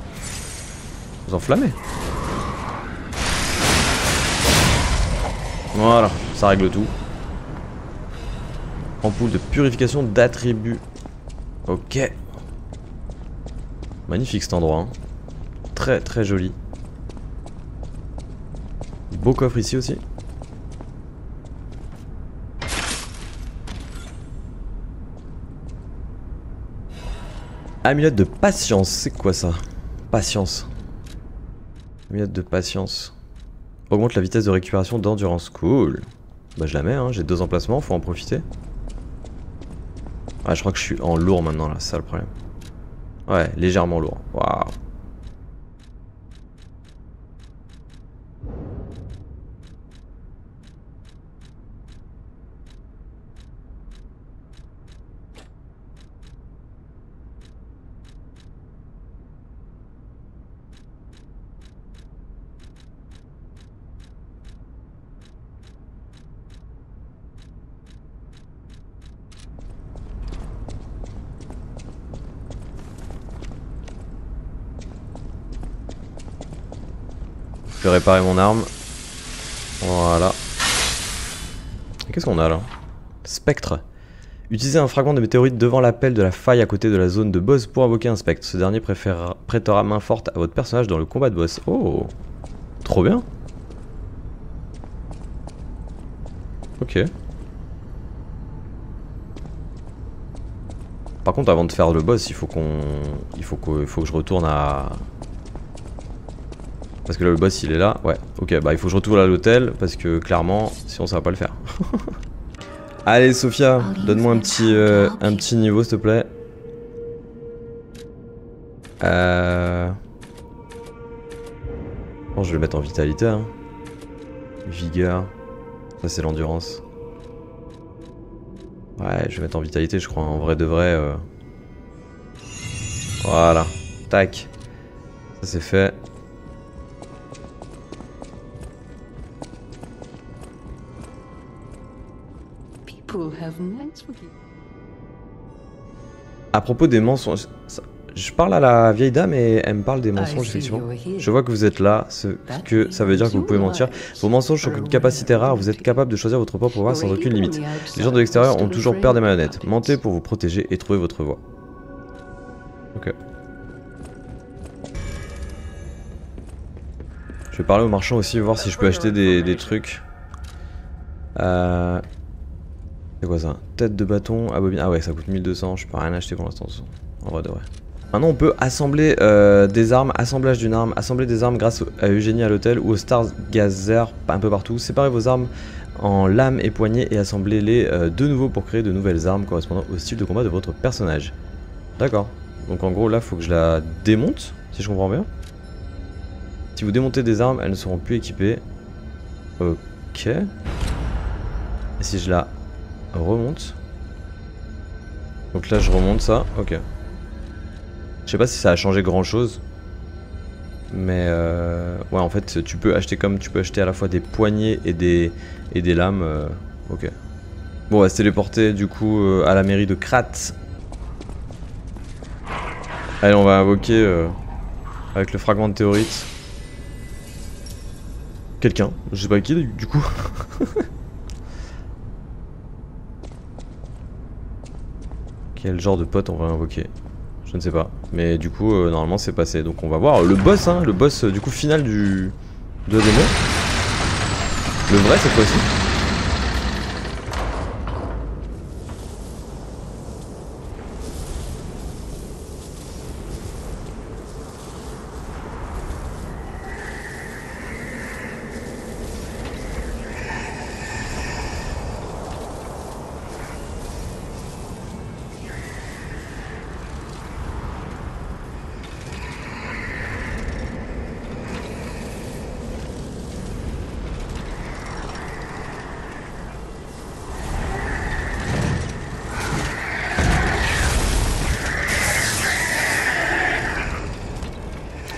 Vous enflammez. Voilà, ça règle tout. Ampoule de purification d'attributs. Ok. Magnifique cet endroit. Hein. Très très joli. Beau coffre ici aussi. Amulette de patience, c'est quoi ça? Patience. Amulette de patience. Augmente la vitesse de récupération d'endurance. Cool. Bah je la mets, hein. j'ai deux emplacements, faut en profiter. Ah je crois que je suis en lourd maintenant là, c'est ça le problème. Ouais, légèrement lourd. Waouh. Réparer mon arme. Voilà. Qu'est-ce qu'on a là? Spectre. Utilisez un fragment de météorite devant l'appel de la faille à côté de la zone de boss pour invoquer un spectre. Ce dernier prêtera main forte à votre personnage dans le combat de boss. Oh Trop bien Ok. Par contre, avant de faire le boss, il faut qu'on, il faut que, faut que je retourne à, parce que là, le boss, il est là. Ouais, ok, bah il faut que je retourne à l'hôtel, parce que clairement, sinon ça va pas le faire. Allez, Sophia, donne-moi un petit, euh, un petit niveau, s'il te plaît. Euh... Je vais le mettre en vitalité. Hein. Vigueur. Ça, c'est l'endurance. Ouais, je vais mettre en vitalité, je crois. En vrai de vrai. Euh... Voilà. Tac. Ça, c'est fait. À propos des mensonges, je parle à la vieille dame et elle me parle des mensonges effectivement. Je vois que vous êtes là, ce que ça veut dire que vous pouvez mentir. Vos mensonges sont une capacité rare, vous êtes capable de choisir votre propre voie sans aucune limite. Les gens de l'extérieur ont toujours peur des marionnettes. Mentez pour vous protéger et trouver votre voie. Ok. Je vais parler au marchand aussi, voir si je peux acheter des, des trucs. Euh, c'est quoi ça Tête de bâton, bobine. Ah ouais, ça coûte 1200. Je peux rien acheter pour l'instant. En vrai de vrai. Maintenant, on peut assembler euh, des armes, assemblage d'une arme, assembler des armes grâce à Eugénie à l'hôtel ou au Stargazer un peu partout. Séparez vos armes en lames et poignées et assemblez-les euh, de nouveau pour créer de nouvelles armes correspondant au style de combat de votre personnage. D'accord. Donc en gros, là, faut que je la démonte, si je comprends bien. Si vous démontez des armes, elles ne seront plus équipées. Ok. Et si je la remonte. Donc là je remonte ça, ok. Je sais pas si ça a changé grand chose. Mais euh, ouais en fait tu peux acheter comme tu peux acheter à la fois des poignées et des, et des lames. Euh, ok. Bon on va se téléporter du coup euh, à la mairie de Krat. Allez on va invoquer avec le fragment de théorite. Quelqu'un, je sais pas qui du coup. Quel genre de pote on va invoquer Je ne sais pas. Mais du coup, euh, normalement, c'est passé. Donc on va voir le boss, hein, le boss du coup final du de la démo. Le vrai cette fois-ci.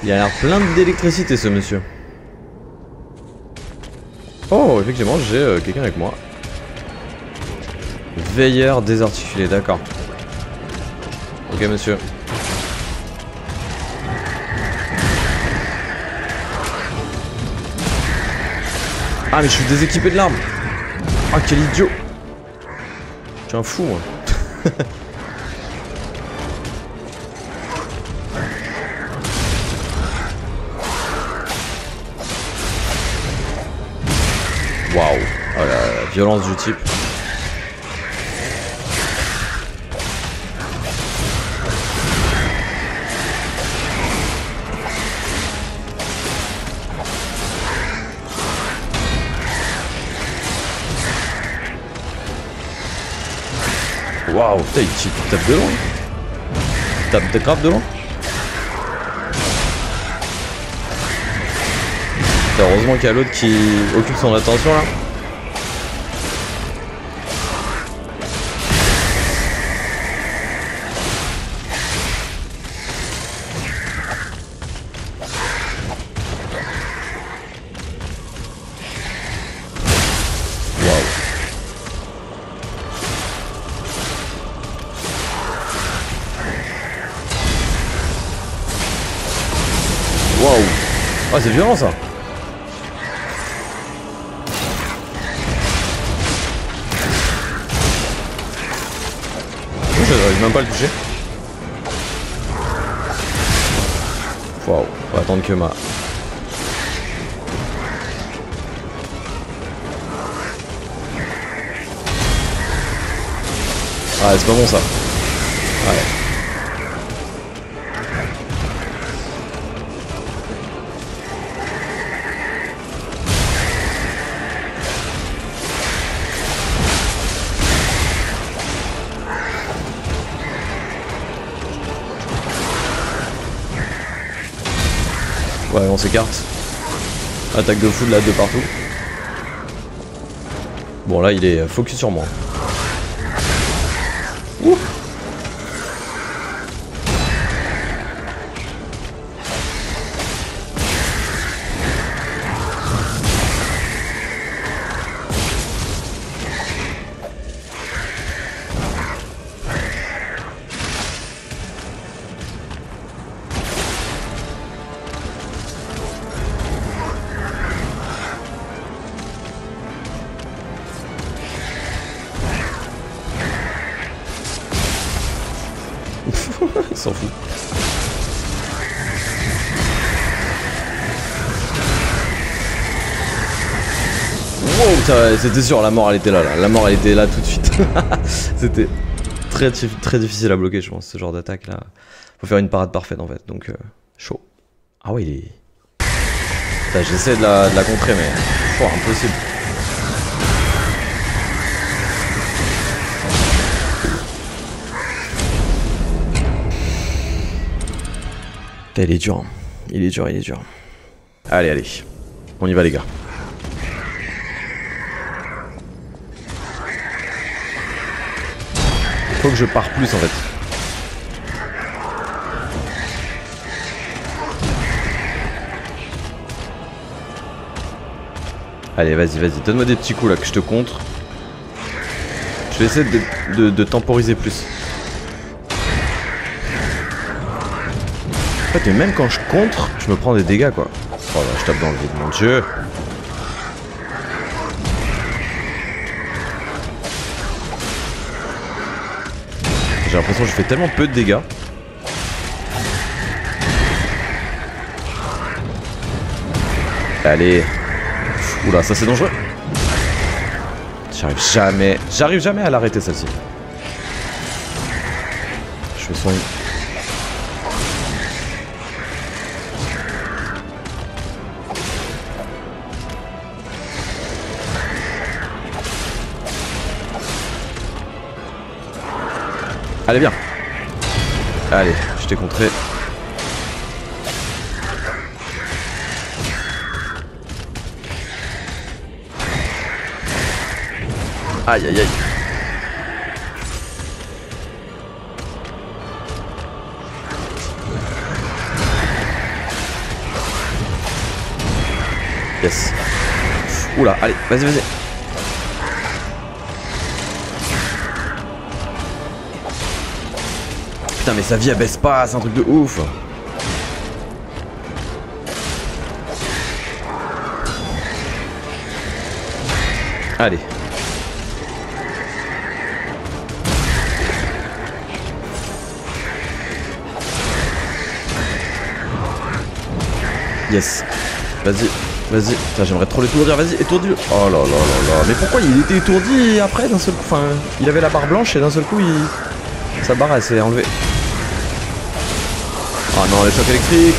Il a l'air plein d'électricité ce monsieur. Oh, effectivement, j'ai euh, quelqu'un avec moi. Veilleur désarticulé, d'accord. Ok, monsieur. Ah, mais je suis déséquipé de l'arme. Ah, quel idiot. Je suis un fou, moi. violence du type. Waouh, putain, il tape de loin. Il tape de grave de loin. Heureusement qu'il y a l'autre qui occupe son attention là. Ah c'est violent ça. J'arrive même pas à le toucher. Waouh, on va attendre que ma. Ah, c'est pas bon ça. S'écarte. Attaque de foudre là de partout. Bon là il est focus sur moi. C'était sûr, la mort elle était là, la mort elle était là tout de suite. c'était très, difficile à bloquer, je pense, ce genre d'attaque là. Faut faire une parade parfaite en fait, donc euh, chaud. Ah ouais, il est. J'essaie de la, contrer, mais oh, impossible. Il est dur. Il est dur, il est dur. Allez, allez. On y va, les gars. Faut que je pars plus, en fait. Allez, vas-y, vas-y. Donne-moi des petits coups, là, que je te contre. Je vais essayer de, temporiser plus. En fait, même quand je contre, je me prends des dégâts quoi. Oh là, je tape dans le vide, mon dieu. L'impression que je fais tellement peu de dégâts. Allez. Oula, ça c'est dangereux. J'arrive jamais. J'arrive jamais à l'arrêter celle-ci. Je fais soin. Allez, je t'ai contré. Aïe aïe aïe. Yes. Oula, allez, vas-y, vas-y. Putain, mais sa vie elle baisse pas, c'est un truc de ouf. Allez. Yes. Vas-y, vas-y. J'aimerais trop l'étourdir. Vas-y, étourdi-le. Oh là là là là. Mais pourquoi il était étourdi après d'un seul coup? Enfin, il avait la barre blanche et d'un seul coup, il... sa barre elle s'est enlevée. Oh non, les chocs électriques.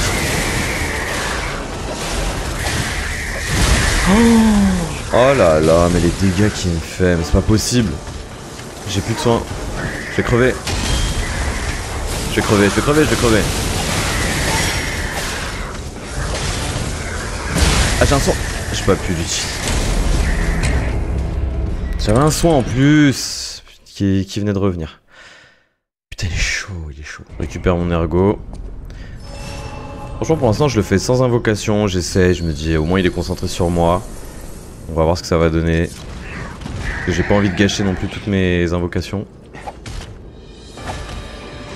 Oh, oh là là, mais les dégâts qu'il me fait, mais c'est pas possible. J'ai plus de soins. Je vais crever. Je vais crever, je vais crever, je vais crever. Ah, j'ai un soin. J'ai pas pu l'utiliser. J'avais un soin en plus qui, venait de revenir. Putain, il est chaud, il est chaud. Récupère mon ergo. Franchement, pour l'instant, je le fais sans invocation. J'essaie, je me dis, au moins il est concentré sur moi. On va voir ce que ça va donner. J'ai pas envie de gâcher non plus toutes mes invocations.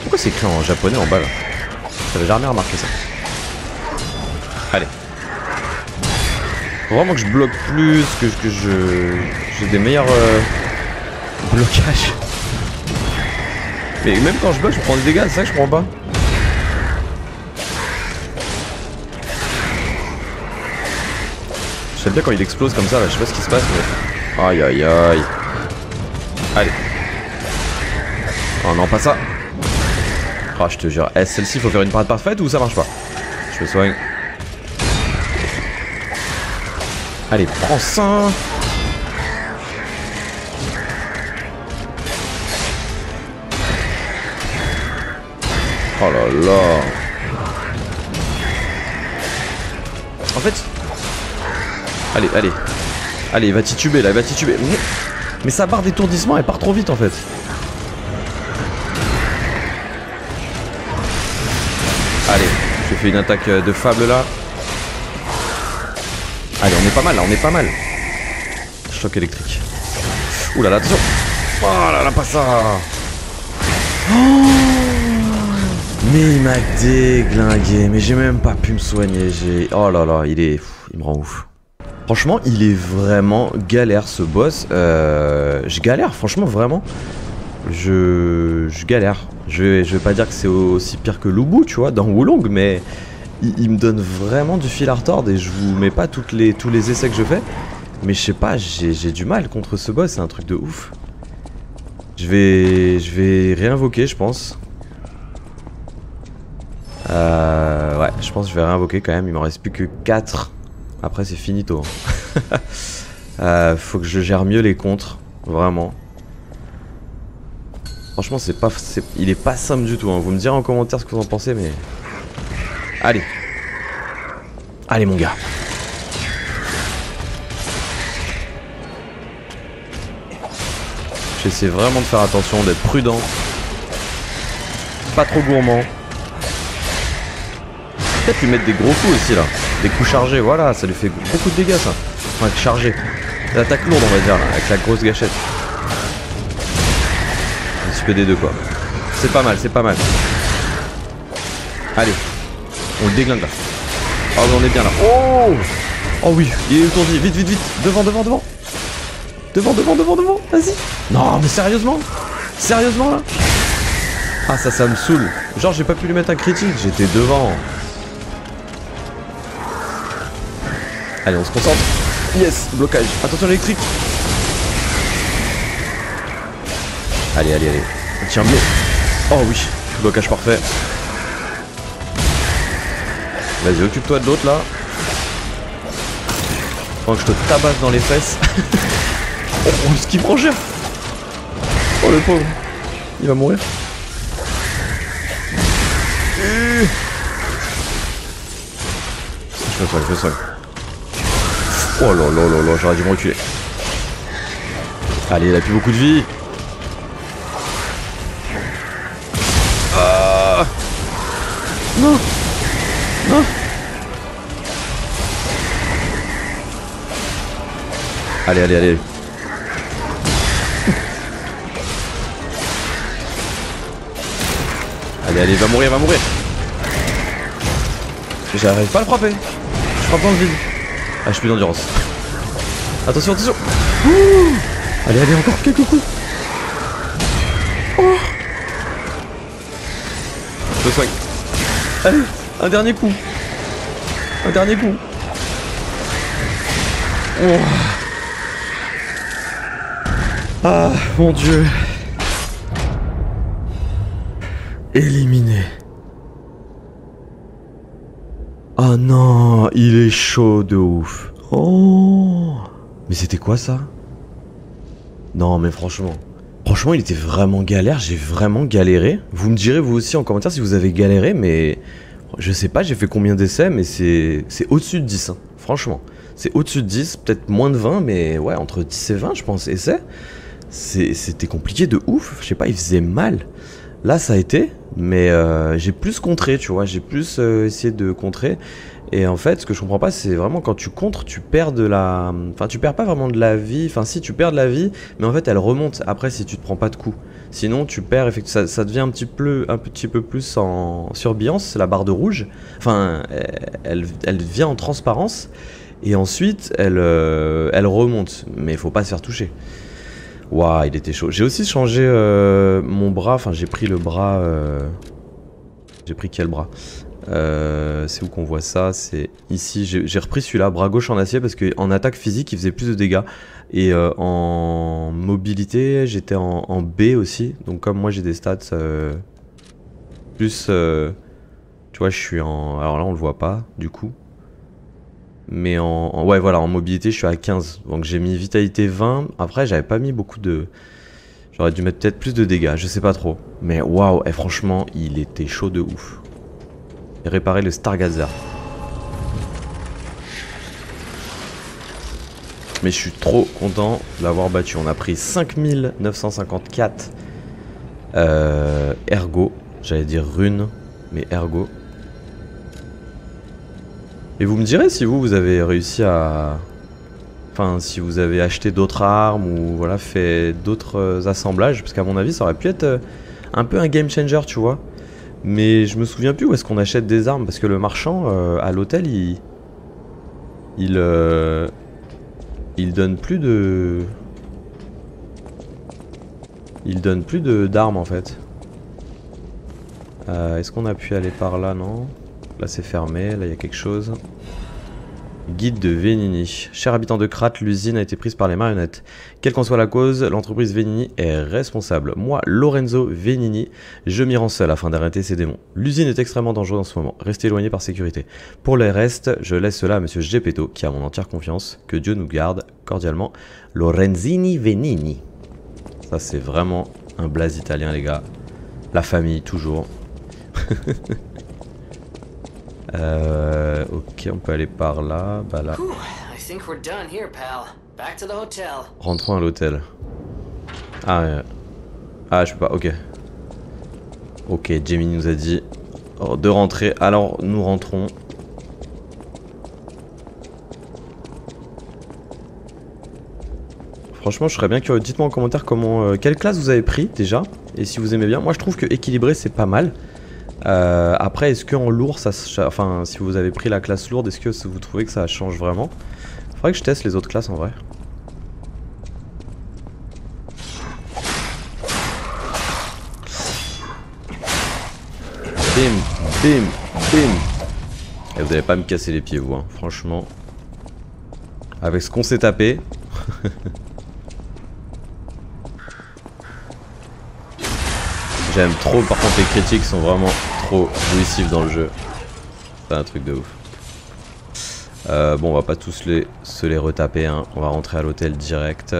Pourquoi c'est écrit en japonais en bas là J'avais jamais remarqué ça. Allez. Faut vraiment que je bloque plus, que, que je. J'ai des meilleurs euh, blocages. Mais même quand je bloque, je prends des dégâts, c'est ça que je prends pas. Sais bien quand il explose comme ça, là, je sais pas ce qui se passe, mais. Aïe aïe aïe. Allez. Oh non, pas ça. Oh, je te jure. Eh, celle-ci, faut faire une parade parfaite ou ça marche pas Je me soigne. Allez, prends ça Oh là là En fait... Allez, allez. Allez, va tituber là, va tituber. Mais, mais sa barre d'étourdissement, elle part trop vite en fait. Allez, je fais une attaque de fable là. Allez, on est pas mal là, on est pas mal. Choc électrique. Ouh attention. Oh là là, pas ça. Oh mais il m'a déglingué, mais j'ai même pas pu me soigner. J'ai, oh là là, il est, il me rend ouf. Franchement, il est vraiment galère ce boss. Euh, je galère, franchement, vraiment. Je, je galère. Je vais, je pas dire que c'est aussi pire que Lubu, tu vois, dans Wulong, mais il, me donne vraiment du fil à retordre et je vous mets pas tous les essais que je fais. Mais je sais pas, j'ai du mal contre ce boss, c'est un truc de ouf. Je vais, je vais réinvoquer, je pense. Euh, ouais, je pense que je vais réinvoquer quand même. Il m'en reste plus que 4. Après, c'est finito. euh, faut que je gère mieux les contres. Vraiment. Franchement, c'est pas, il est pas simple du tout. Hein. Vous me direz en commentaire ce que vous en pensez, mais Allez. Allez mon gars. J'essaie vraiment de faire attention, d'être prudent. Pas trop gourmand. Peut-être lui mettre des gros coups aussi là. Des coups chargés, voilà, ça lui fait beaucoup de dégâts ça. Enfin chargé. L'attaque lourde on va dire là, avec la grosse gâchette. Un petit peu des deux quoi. C'est pas mal, c'est pas mal. Allez, on le déglingue là. Oh, on est bien là. Oh Oh oui, il est étourdi. Vite, vite, vite. Devant, devant, devant. Devant, devant, devant, devant. Vas-y. Non, mais sérieusement? Sérieusement là? Ah ça ça me saoule. Genre j'ai pas pu lui mettre un critique, j'étais devant. Allez on se concentre. Yes, blocage. Attention électrique. Allez, allez, allez. Tiens bleu. Oh oui, blocage parfait. Vas-y, occupe-toi de l'autre là. Faut que je te tabasse dans les fesses. oh, ce qui prend cher. Oh le pauvre. Il va mourir. Je me soigne, je me soigne. Oh là là là là, j'aurais dû me reculer. Allez, il a plus beaucoup de vie. Ah Non Non Allez, allez, allez. Allez, allez, va mourir, va mourir. J'arrive pas à le frapper. Je frappe dans le vide. Ah, je suis plus d'endurance. Attention, attention. allez, allez, encore quelques coups. Oh. Je soigne. Allez, un dernier coup. Un dernier coup. Oh. Ah, mon dieu. Éliminé. Oh non, il est chaud de ouf. Oh Mais c'était quoi ça? Non mais franchement. Franchement il était vraiment galère, j'ai vraiment galéré. Vous me direz vous aussi en commentaire si vous avez galéré mais... Je sais pas j'ai fait combien d'essais mais c'est au-dessus de 10 hein. franchement. C'est au-dessus de 10, peut-être moins de 20 mais ouais entre 10 et 20 je pense essais. C'était compliqué de ouf, je sais pas il faisait mal. Là, ça a été, mais euh, j'ai plus contré, tu vois, j'ai plus euh, essayé de contrer. Et en fait, ce que je comprends pas, c'est vraiment quand tu contres, tu perds de la. Enfin, tu perds pas vraiment de la vie. Enfin, si, tu perds de la vie, mais en fait, elle remonte après si tu te prends pas de coups. Sinon, tu perds, effectivement, ça, devient un petit peu, un petit peu plus en surbiance, la barre de rouge. Enfin, elle, elle vient en transparence. Et ensuite, elle, euh, elle remonte. Mais il faut pas se faire toucher. Waouh, il était chaud. J'ai aussi changé euh, mon bras. Enfin, j'ai pris le bras. Euh, j'ai pris quel bras? Euh, C'est où qu'on voit ça? C'est ici. J'ai repris celui-là, bras gauche en acier, parce qu'en attaque physique, il faisait plus de dégâts. Et en mobilité, j'étais en, en, B aussi. Donc, comme moi, j'ai des stats plus. tu vois, je suis en. Alors là, on le voit pas, du coup. Mais en, ouais, voilà, en mobilité, je suis à 15. Donc j'ai mis vitalité 20. Après, j'avais pas mis beaucoup de. J'aurais dû mettre peut-être plus de dégâts, je sais pas trop. Mais waouh, et franchement, il était chaud de ouf. Et réparer le Stargazer. Mais je suis trop content de l'avoir battu. On a pris 5954 euh, ergo. J'allais dire rune, mais ergo. Et vous me direz si vous, vous avez réussi à... Enfin, si vous avez acheté d'autres armes ou voilà, fait d'autres euh, assemblages, parce qu'à mon avis, ça aurait pu être euh, un peu un game changer, tu vois. Mais je me souviens plus où est-ce qu'on achète des armes, parce que le marchand, euh, à l'hôtel, il... Il... il donne plus de... Il donne plus d'armes, en fait. Est-ce qu'on a pu aller par là, non? Là c'est fermé, là il y a quelque chose. Guide de Venini. Cher habitant de Krat, l'usine a été prise par les marionnettes. Quelle qu'en soit la cause, l'entreprise Venini est responsable. Moi, Lorenzo Venini, je m'y rends seul afin d'arrêter ces démons. L'usine est extrêmement dangereuse en ce moment. Restez éloigné par sécurité. Pour le reste, je laisse cela à Monsieur Gepetto, qui a mon entière confiance. Que Dieu nous garde cordialement. Lorenzini Venini. Ça, c'est vraiment un blaze italien, les gars. La famille, toujours. Euh, ok, on peut aller par là. Bah là. Rentrons à l'hôtel. Ah, ouais. ah, je peux pas. Ok. Ok, Jamie nous a dit de rentrer. Alors, nous rentrons. Franchement, je serais bien curieux. Dites-moi en commentaire comment, euh, quelle classe vous avez pris déjà. Et si vous aimez bien. Moi, je trouve que équilibré, c'est pas mal. Euh, après, est-ce qu'en lourd, ça, enfin, si vous avez pris la classe lourde, est-ce que vous trouvez que ça change vraiment? Faudrait que je teste les autres classes en vrai. Bim, bim. Et vous allez pas me casser les pieds, vous, hein. franchement. Avec ce qu'on s'est tapé. Trop, par contre, les critiques sont vraiment trop jouissifs dans le jeu. C'est un truc de ouf. Euh, bon, on va pas tous les, se les retaper, hein. on va rentrer à l'hôtel direct.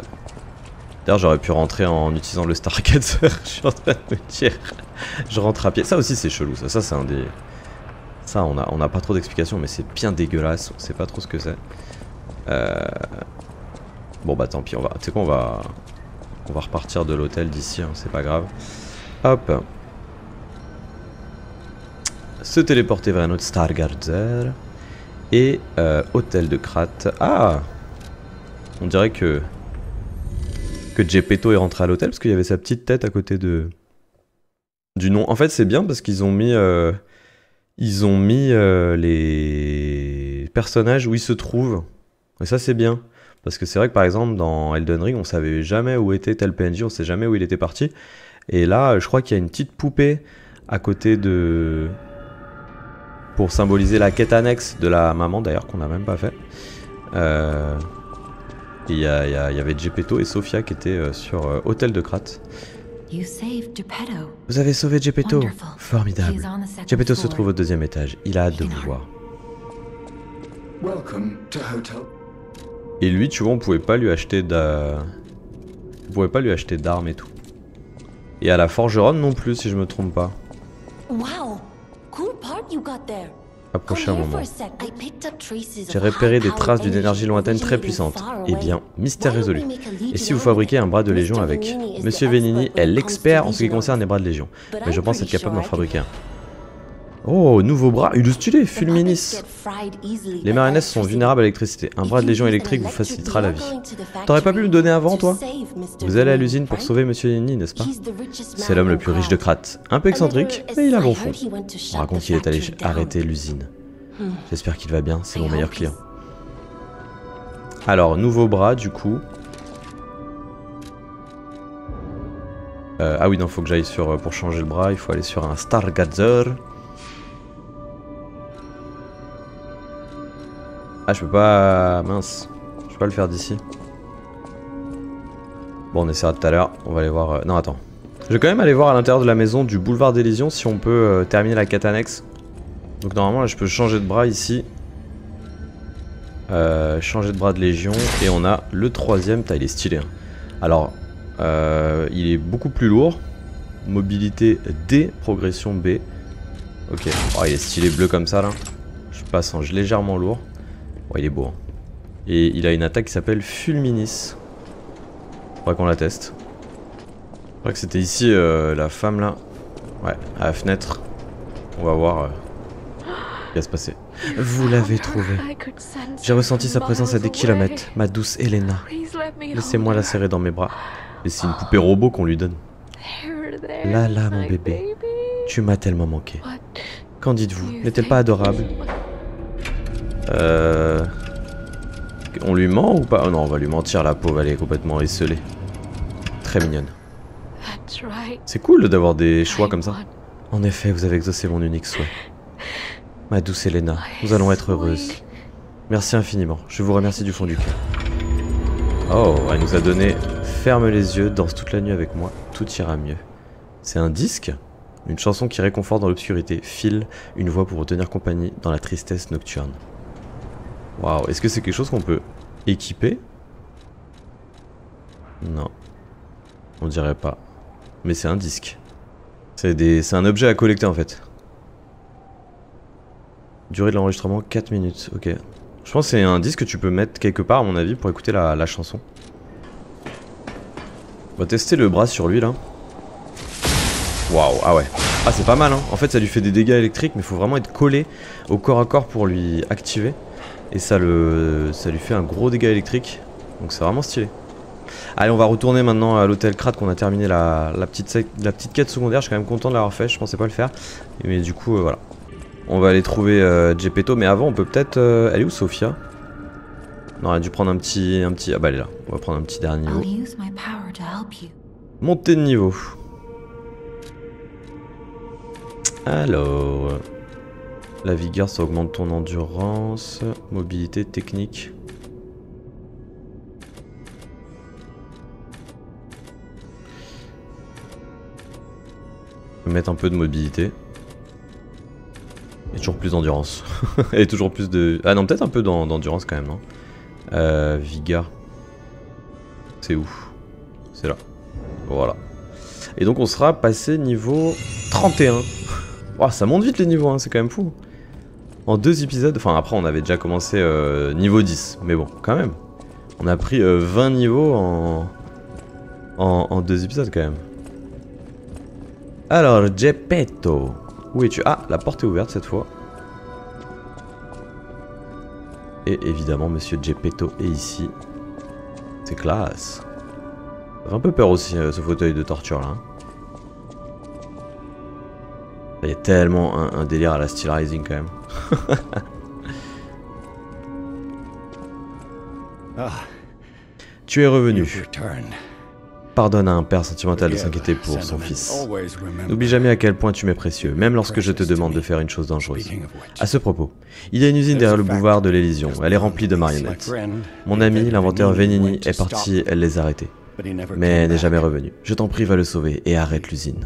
D'ailleurs, j'aurais pu rentrer en utilisant le Stargazer, je suis en train de me dire. Je rentre à pied. Ça aussi, c'est chelou, ça, ça c'est un des... Ça, on a, on a pas trop d'explications, mais c'est bien dégueulasse, on sait pas trop ce que c'est. Euh... Bon, bah tant pis, on va... Tu sais quoi, on va... On va repartir de l'hôtel d'ici, hein, c'est pas grave. Hop. Se téléporter vers un autre Stargazer. Et euh, hôtel de Krat. Ah On dirait que que Gepetto est rentré à l'hôtel parce qu'il y avait sa petite tête à côté de du nom. En fait, c'est bien parce qu'ils ont mis euh, ils ont mis euh, les personnages où ils se trouvent. Et ça, c'est bien. Parce que c'est vrai que par exemple, dans Elden Ring, on savait jamais où était tel PNJ, on sait jamais où il était parti. Et là, je crois qu'il y a une petite poupée à côté de. Pour symboliser la quête annexe de la maman, d'ailleurs, qu'on n'a même pas fait. Euh, il y, avait Gepetto et Sofia qui étaient euh, sur euh, Hôtel de Krat. Vous avez sauvé Gepetto Formidable. Gepetto se trouve au deuxième étage. Il a hâte de vous voir. Et lui, tu vois, on pouvait pas lui acheter de... On pouvait pas lui acheter d'armes et tout. Et à la forgeronne non plus, si je me trompe pas. Approchez un moment. J'ai repéré des traces d'une énergie lointaine très puissante. Eh bien, mystère résolu. Et si vous fabriquez un bras de légion avec Monsieur Venini est l'expert en ce qui concerne les bras de légion. Mais je pense être capable d'en fabriquer un. Oh, nouveau bras, il est stylé, Fulminis. Les marionnettes sont vulnérables à l'électricité. Un bras de légion électrique vous facilitera la vie. T'aurais pas pu me donner avant, toi Vous allez à l'usine pour sauver Monsieur Nini, n'est-ce pas C'est l'homme le plus riche de Krat. Un peu excentrique, mais il a bon fond. On raconte qu'il est allé arrêter l'usine. J'espère qu'il va bien, c'est mon meilleur client. Alors, nouveau bras, du coup. Euh, ah oui, non, faut que j'aille sur... Euh, pour changer le bras, il faut aller sur un Stargazer. Ah, je peux pas... Mince. Je peux pas le faire d'ici. Bon, on essaiera tout à l'heure. On va aller voir... Euh, non, attends. Je vais quand même aller voir à l'intérieur de la maison du boulevard d'Elysion si on peut euh, terminer la quête annexe. Donc normalement, là, je peux changer de bras ici. Euh, changer de bras de Légion. Et on a le troisième. Il est stylé. Hein. Alors, il est beaucoup plus lourd. Mobilité D, progression B. Ok. Oh, il est stylé bleu comme ça, là. Je passe en légèrement lourd. Ouais, il est beau. Hein. Et il a une attaque qui s'appelle Fulminis. Faudrait qu'on la teste. Je crois que c'était ici euh, la femme là. Ouais, à la fenêtre. On va voir euh, ce qui va se passer. Vous l'avez trouvé. J'ai ressenti sa présence à des kilomètres, ma douce Elena. Laissez-moi la serrer dans mes bras. Et c'est une poupée robot qu'on lui donne. Là, là, mon bébé. Tu m'as tellement manqué. Qu'en dites-vous? N'est-elle pas adorable? Euh... On lui ment ou pas? Oh non, on va lui mentir, la pauvre, elle est complètement esselée. Très mignonne. C'est cool d'avoir des choix comme ça. En effet, vous avez exaucé mon unique souhait. Ma douce Elena, nous allons être heureuses. Merci infiniment, je vous remercie du fond du cœur. Oh, elle nous a donné Ferme les yeux, danse toute la nuit avec moi, tout ira mieux. C'est un disque? Une chanson qui réconforte dans l'obscurité, file une voix pour retenir compagnie dans la tristesse nocturne. Waouh, est-ce que c'est quelque chose qu'on peut équiper? Non. On dirait pas. Mais c'est un disque. C'est un objet à collecter en fait. Durée de l'enregistrement 4 minutes, ok. Je pense que c'est un disque que tu peux mettre quelque part à mon avis pour écouter la, la chanson. On va tester le bras sur lui là. Waouh, ah ouais. Ah c'est pas mal hein. En fait ça lui fait des dégâts électriques mais faut vraiment être collé au corps à corps pour lui activer. Et ça, le, ça lui fait un gros dégât électrique. Donc c'est vraiment stylé. Allez, on va retourner maintenant à l'hôtel Krat qu'on a terminé la, petite, la petite quête secondaire. Je suis quand même content de l'avoir fait. Je pensais pas le faire. Mais du coup, euh, voilà. On va aller trouver euh, Gepetto. Mais avant, on peut peut-être... Euh, elle est où Sophia? On aurait dû prendre un petit, un petit... Ah bah elle est là. On va prendre un petit dernier niveau. Montée de niveau. Alors... La vigueur, ça augmente ton endurance. Mobilité, technique. mettre un peu de mobilité. Et toujours plus d'endurance. et toujours plus de... Ah non, peut-être un peu d'endurance quand même, non? Euh, Vigueur. C'est où? C'est là. Voilà. Et donc on sera passé niveau 31. oh, ça monte vite les niveaux, hein, c'est quand même fou. En deux épisodes, enfin après on avait déjà commencé euh, niveau 10, mais bon, quand même. On a pris 20 euh, niveaux en... en, deux épisodes quand même. Alors, Geppetto. Où es-tu? Ah, la porte est ouverte cette fois. Et évidemment, Monsieur Geppetto est ici. C'est classe. J'ai un peu peur aussi, euh, ce fauteuil de torture là. Hein. Il y a tellement un, délire à la Steel Rising quand même. ah. Tu es revenu. Pardonne à un père sentimental de s'inquiéter pour son fils. N'oublie jamais à quel point tu m'es précieux, même lorsque je te demande de faire une chose dangereuse. À ce propos, il y a une usine derrière le boulevard de l'Elysion. Elle est remplie de marionnettes. Mon ami, l'inventeur Venini, est parti elle les arrêter. Mais n'est jamais revenu. Je t'en prie, va le sauver et arrête l'usine.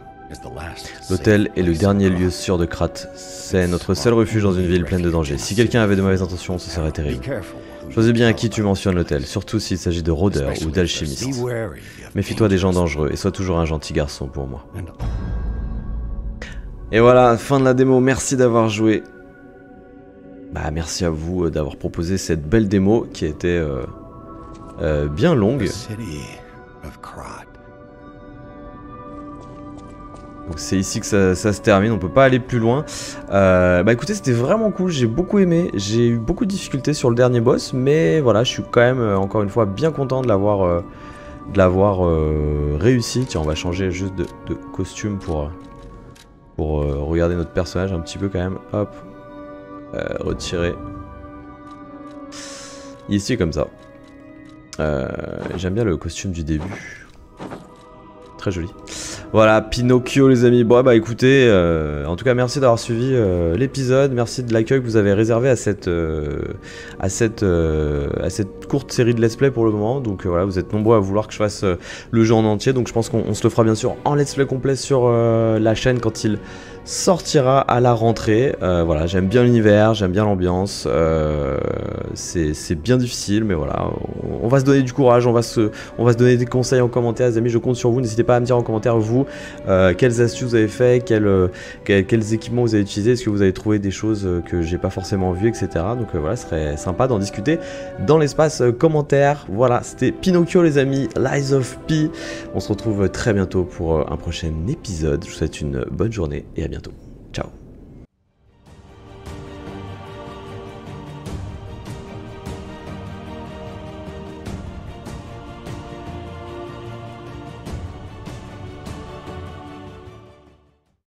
L'hôtel est le dernier lieu sûr de Krat. C'est notre seul refuge dans une ville pleine de dangers. Si quelqu'un avait de mauvaises intentions, ce serait terrible. Choisis bien à qui tu mentionnes l'hôtel, surtout s'il s'agit de rôdeurs ou d'alchimistes. Méfie-toi des gens dangereux et sois toujours un gentil garçon pour moi. Et voilà, fin de la démo, merci d'avoir joué. Bah merci à vous euh, d'avoir proposé cette belle démo qui était euh, euh, bien longue. Donc c'est ici que ça, se termine, on peut pas aller plus loin. Euh, bah écoutez, c'était vraiment cool, j'ai beaucoup aimé. J'ai eu beaucoup de difficultés sur le dernier boss, mais voilà, je suis quand même, euh, encore une fois, bien content de l'avoir euh, réussi. Tiens, on va changer juste de, costume pour, pour regarder notre personnage un petit peu quand même. Hop, retirer. Ici comme ça. J'aime bien le costume du début. Très joli. Voilà, Pinocchio les amis. Bon bah écoutez, euh, en tout cas merci d'avoir suivi euh, l'épisode, merci de l'accueil que vous avez réservé à cette, euh, à, cette, à cette courte série de let's play pour le moment. Donc voilà, vous êtes nombreux à vouloir que je fasse le jeu en entier, donc je pense qu'on se le fera bien sûr en let's play complet sur la chaîne quand il sortira à la rentrée. Euh, voilà, j'aime bien l'univers, j'aime bien l'ambiance. Euh, c'est bien difficile, mais voilà, on, va se donner du courage, on va se, on va se donner des conseils en commentaire, les amis. Je compte sur vous. N'hésitez pas à me dire en commentaire vous euh, quelles astuces vous avez fait, quels, quels, équipements vous avez utilisés, est-ce que vous avez trouvé des choses que j'ai pas forcément vues, etc. Donc voilà, ce serait sympa d'en discuter dans l'espace commentaire. Voilà, c'était Pinocchio les amis, Lies of P. On se retrouve très bientôt pour un prochain épisode. Je vous souhaite une bonne journée et à bientôt. Tchau.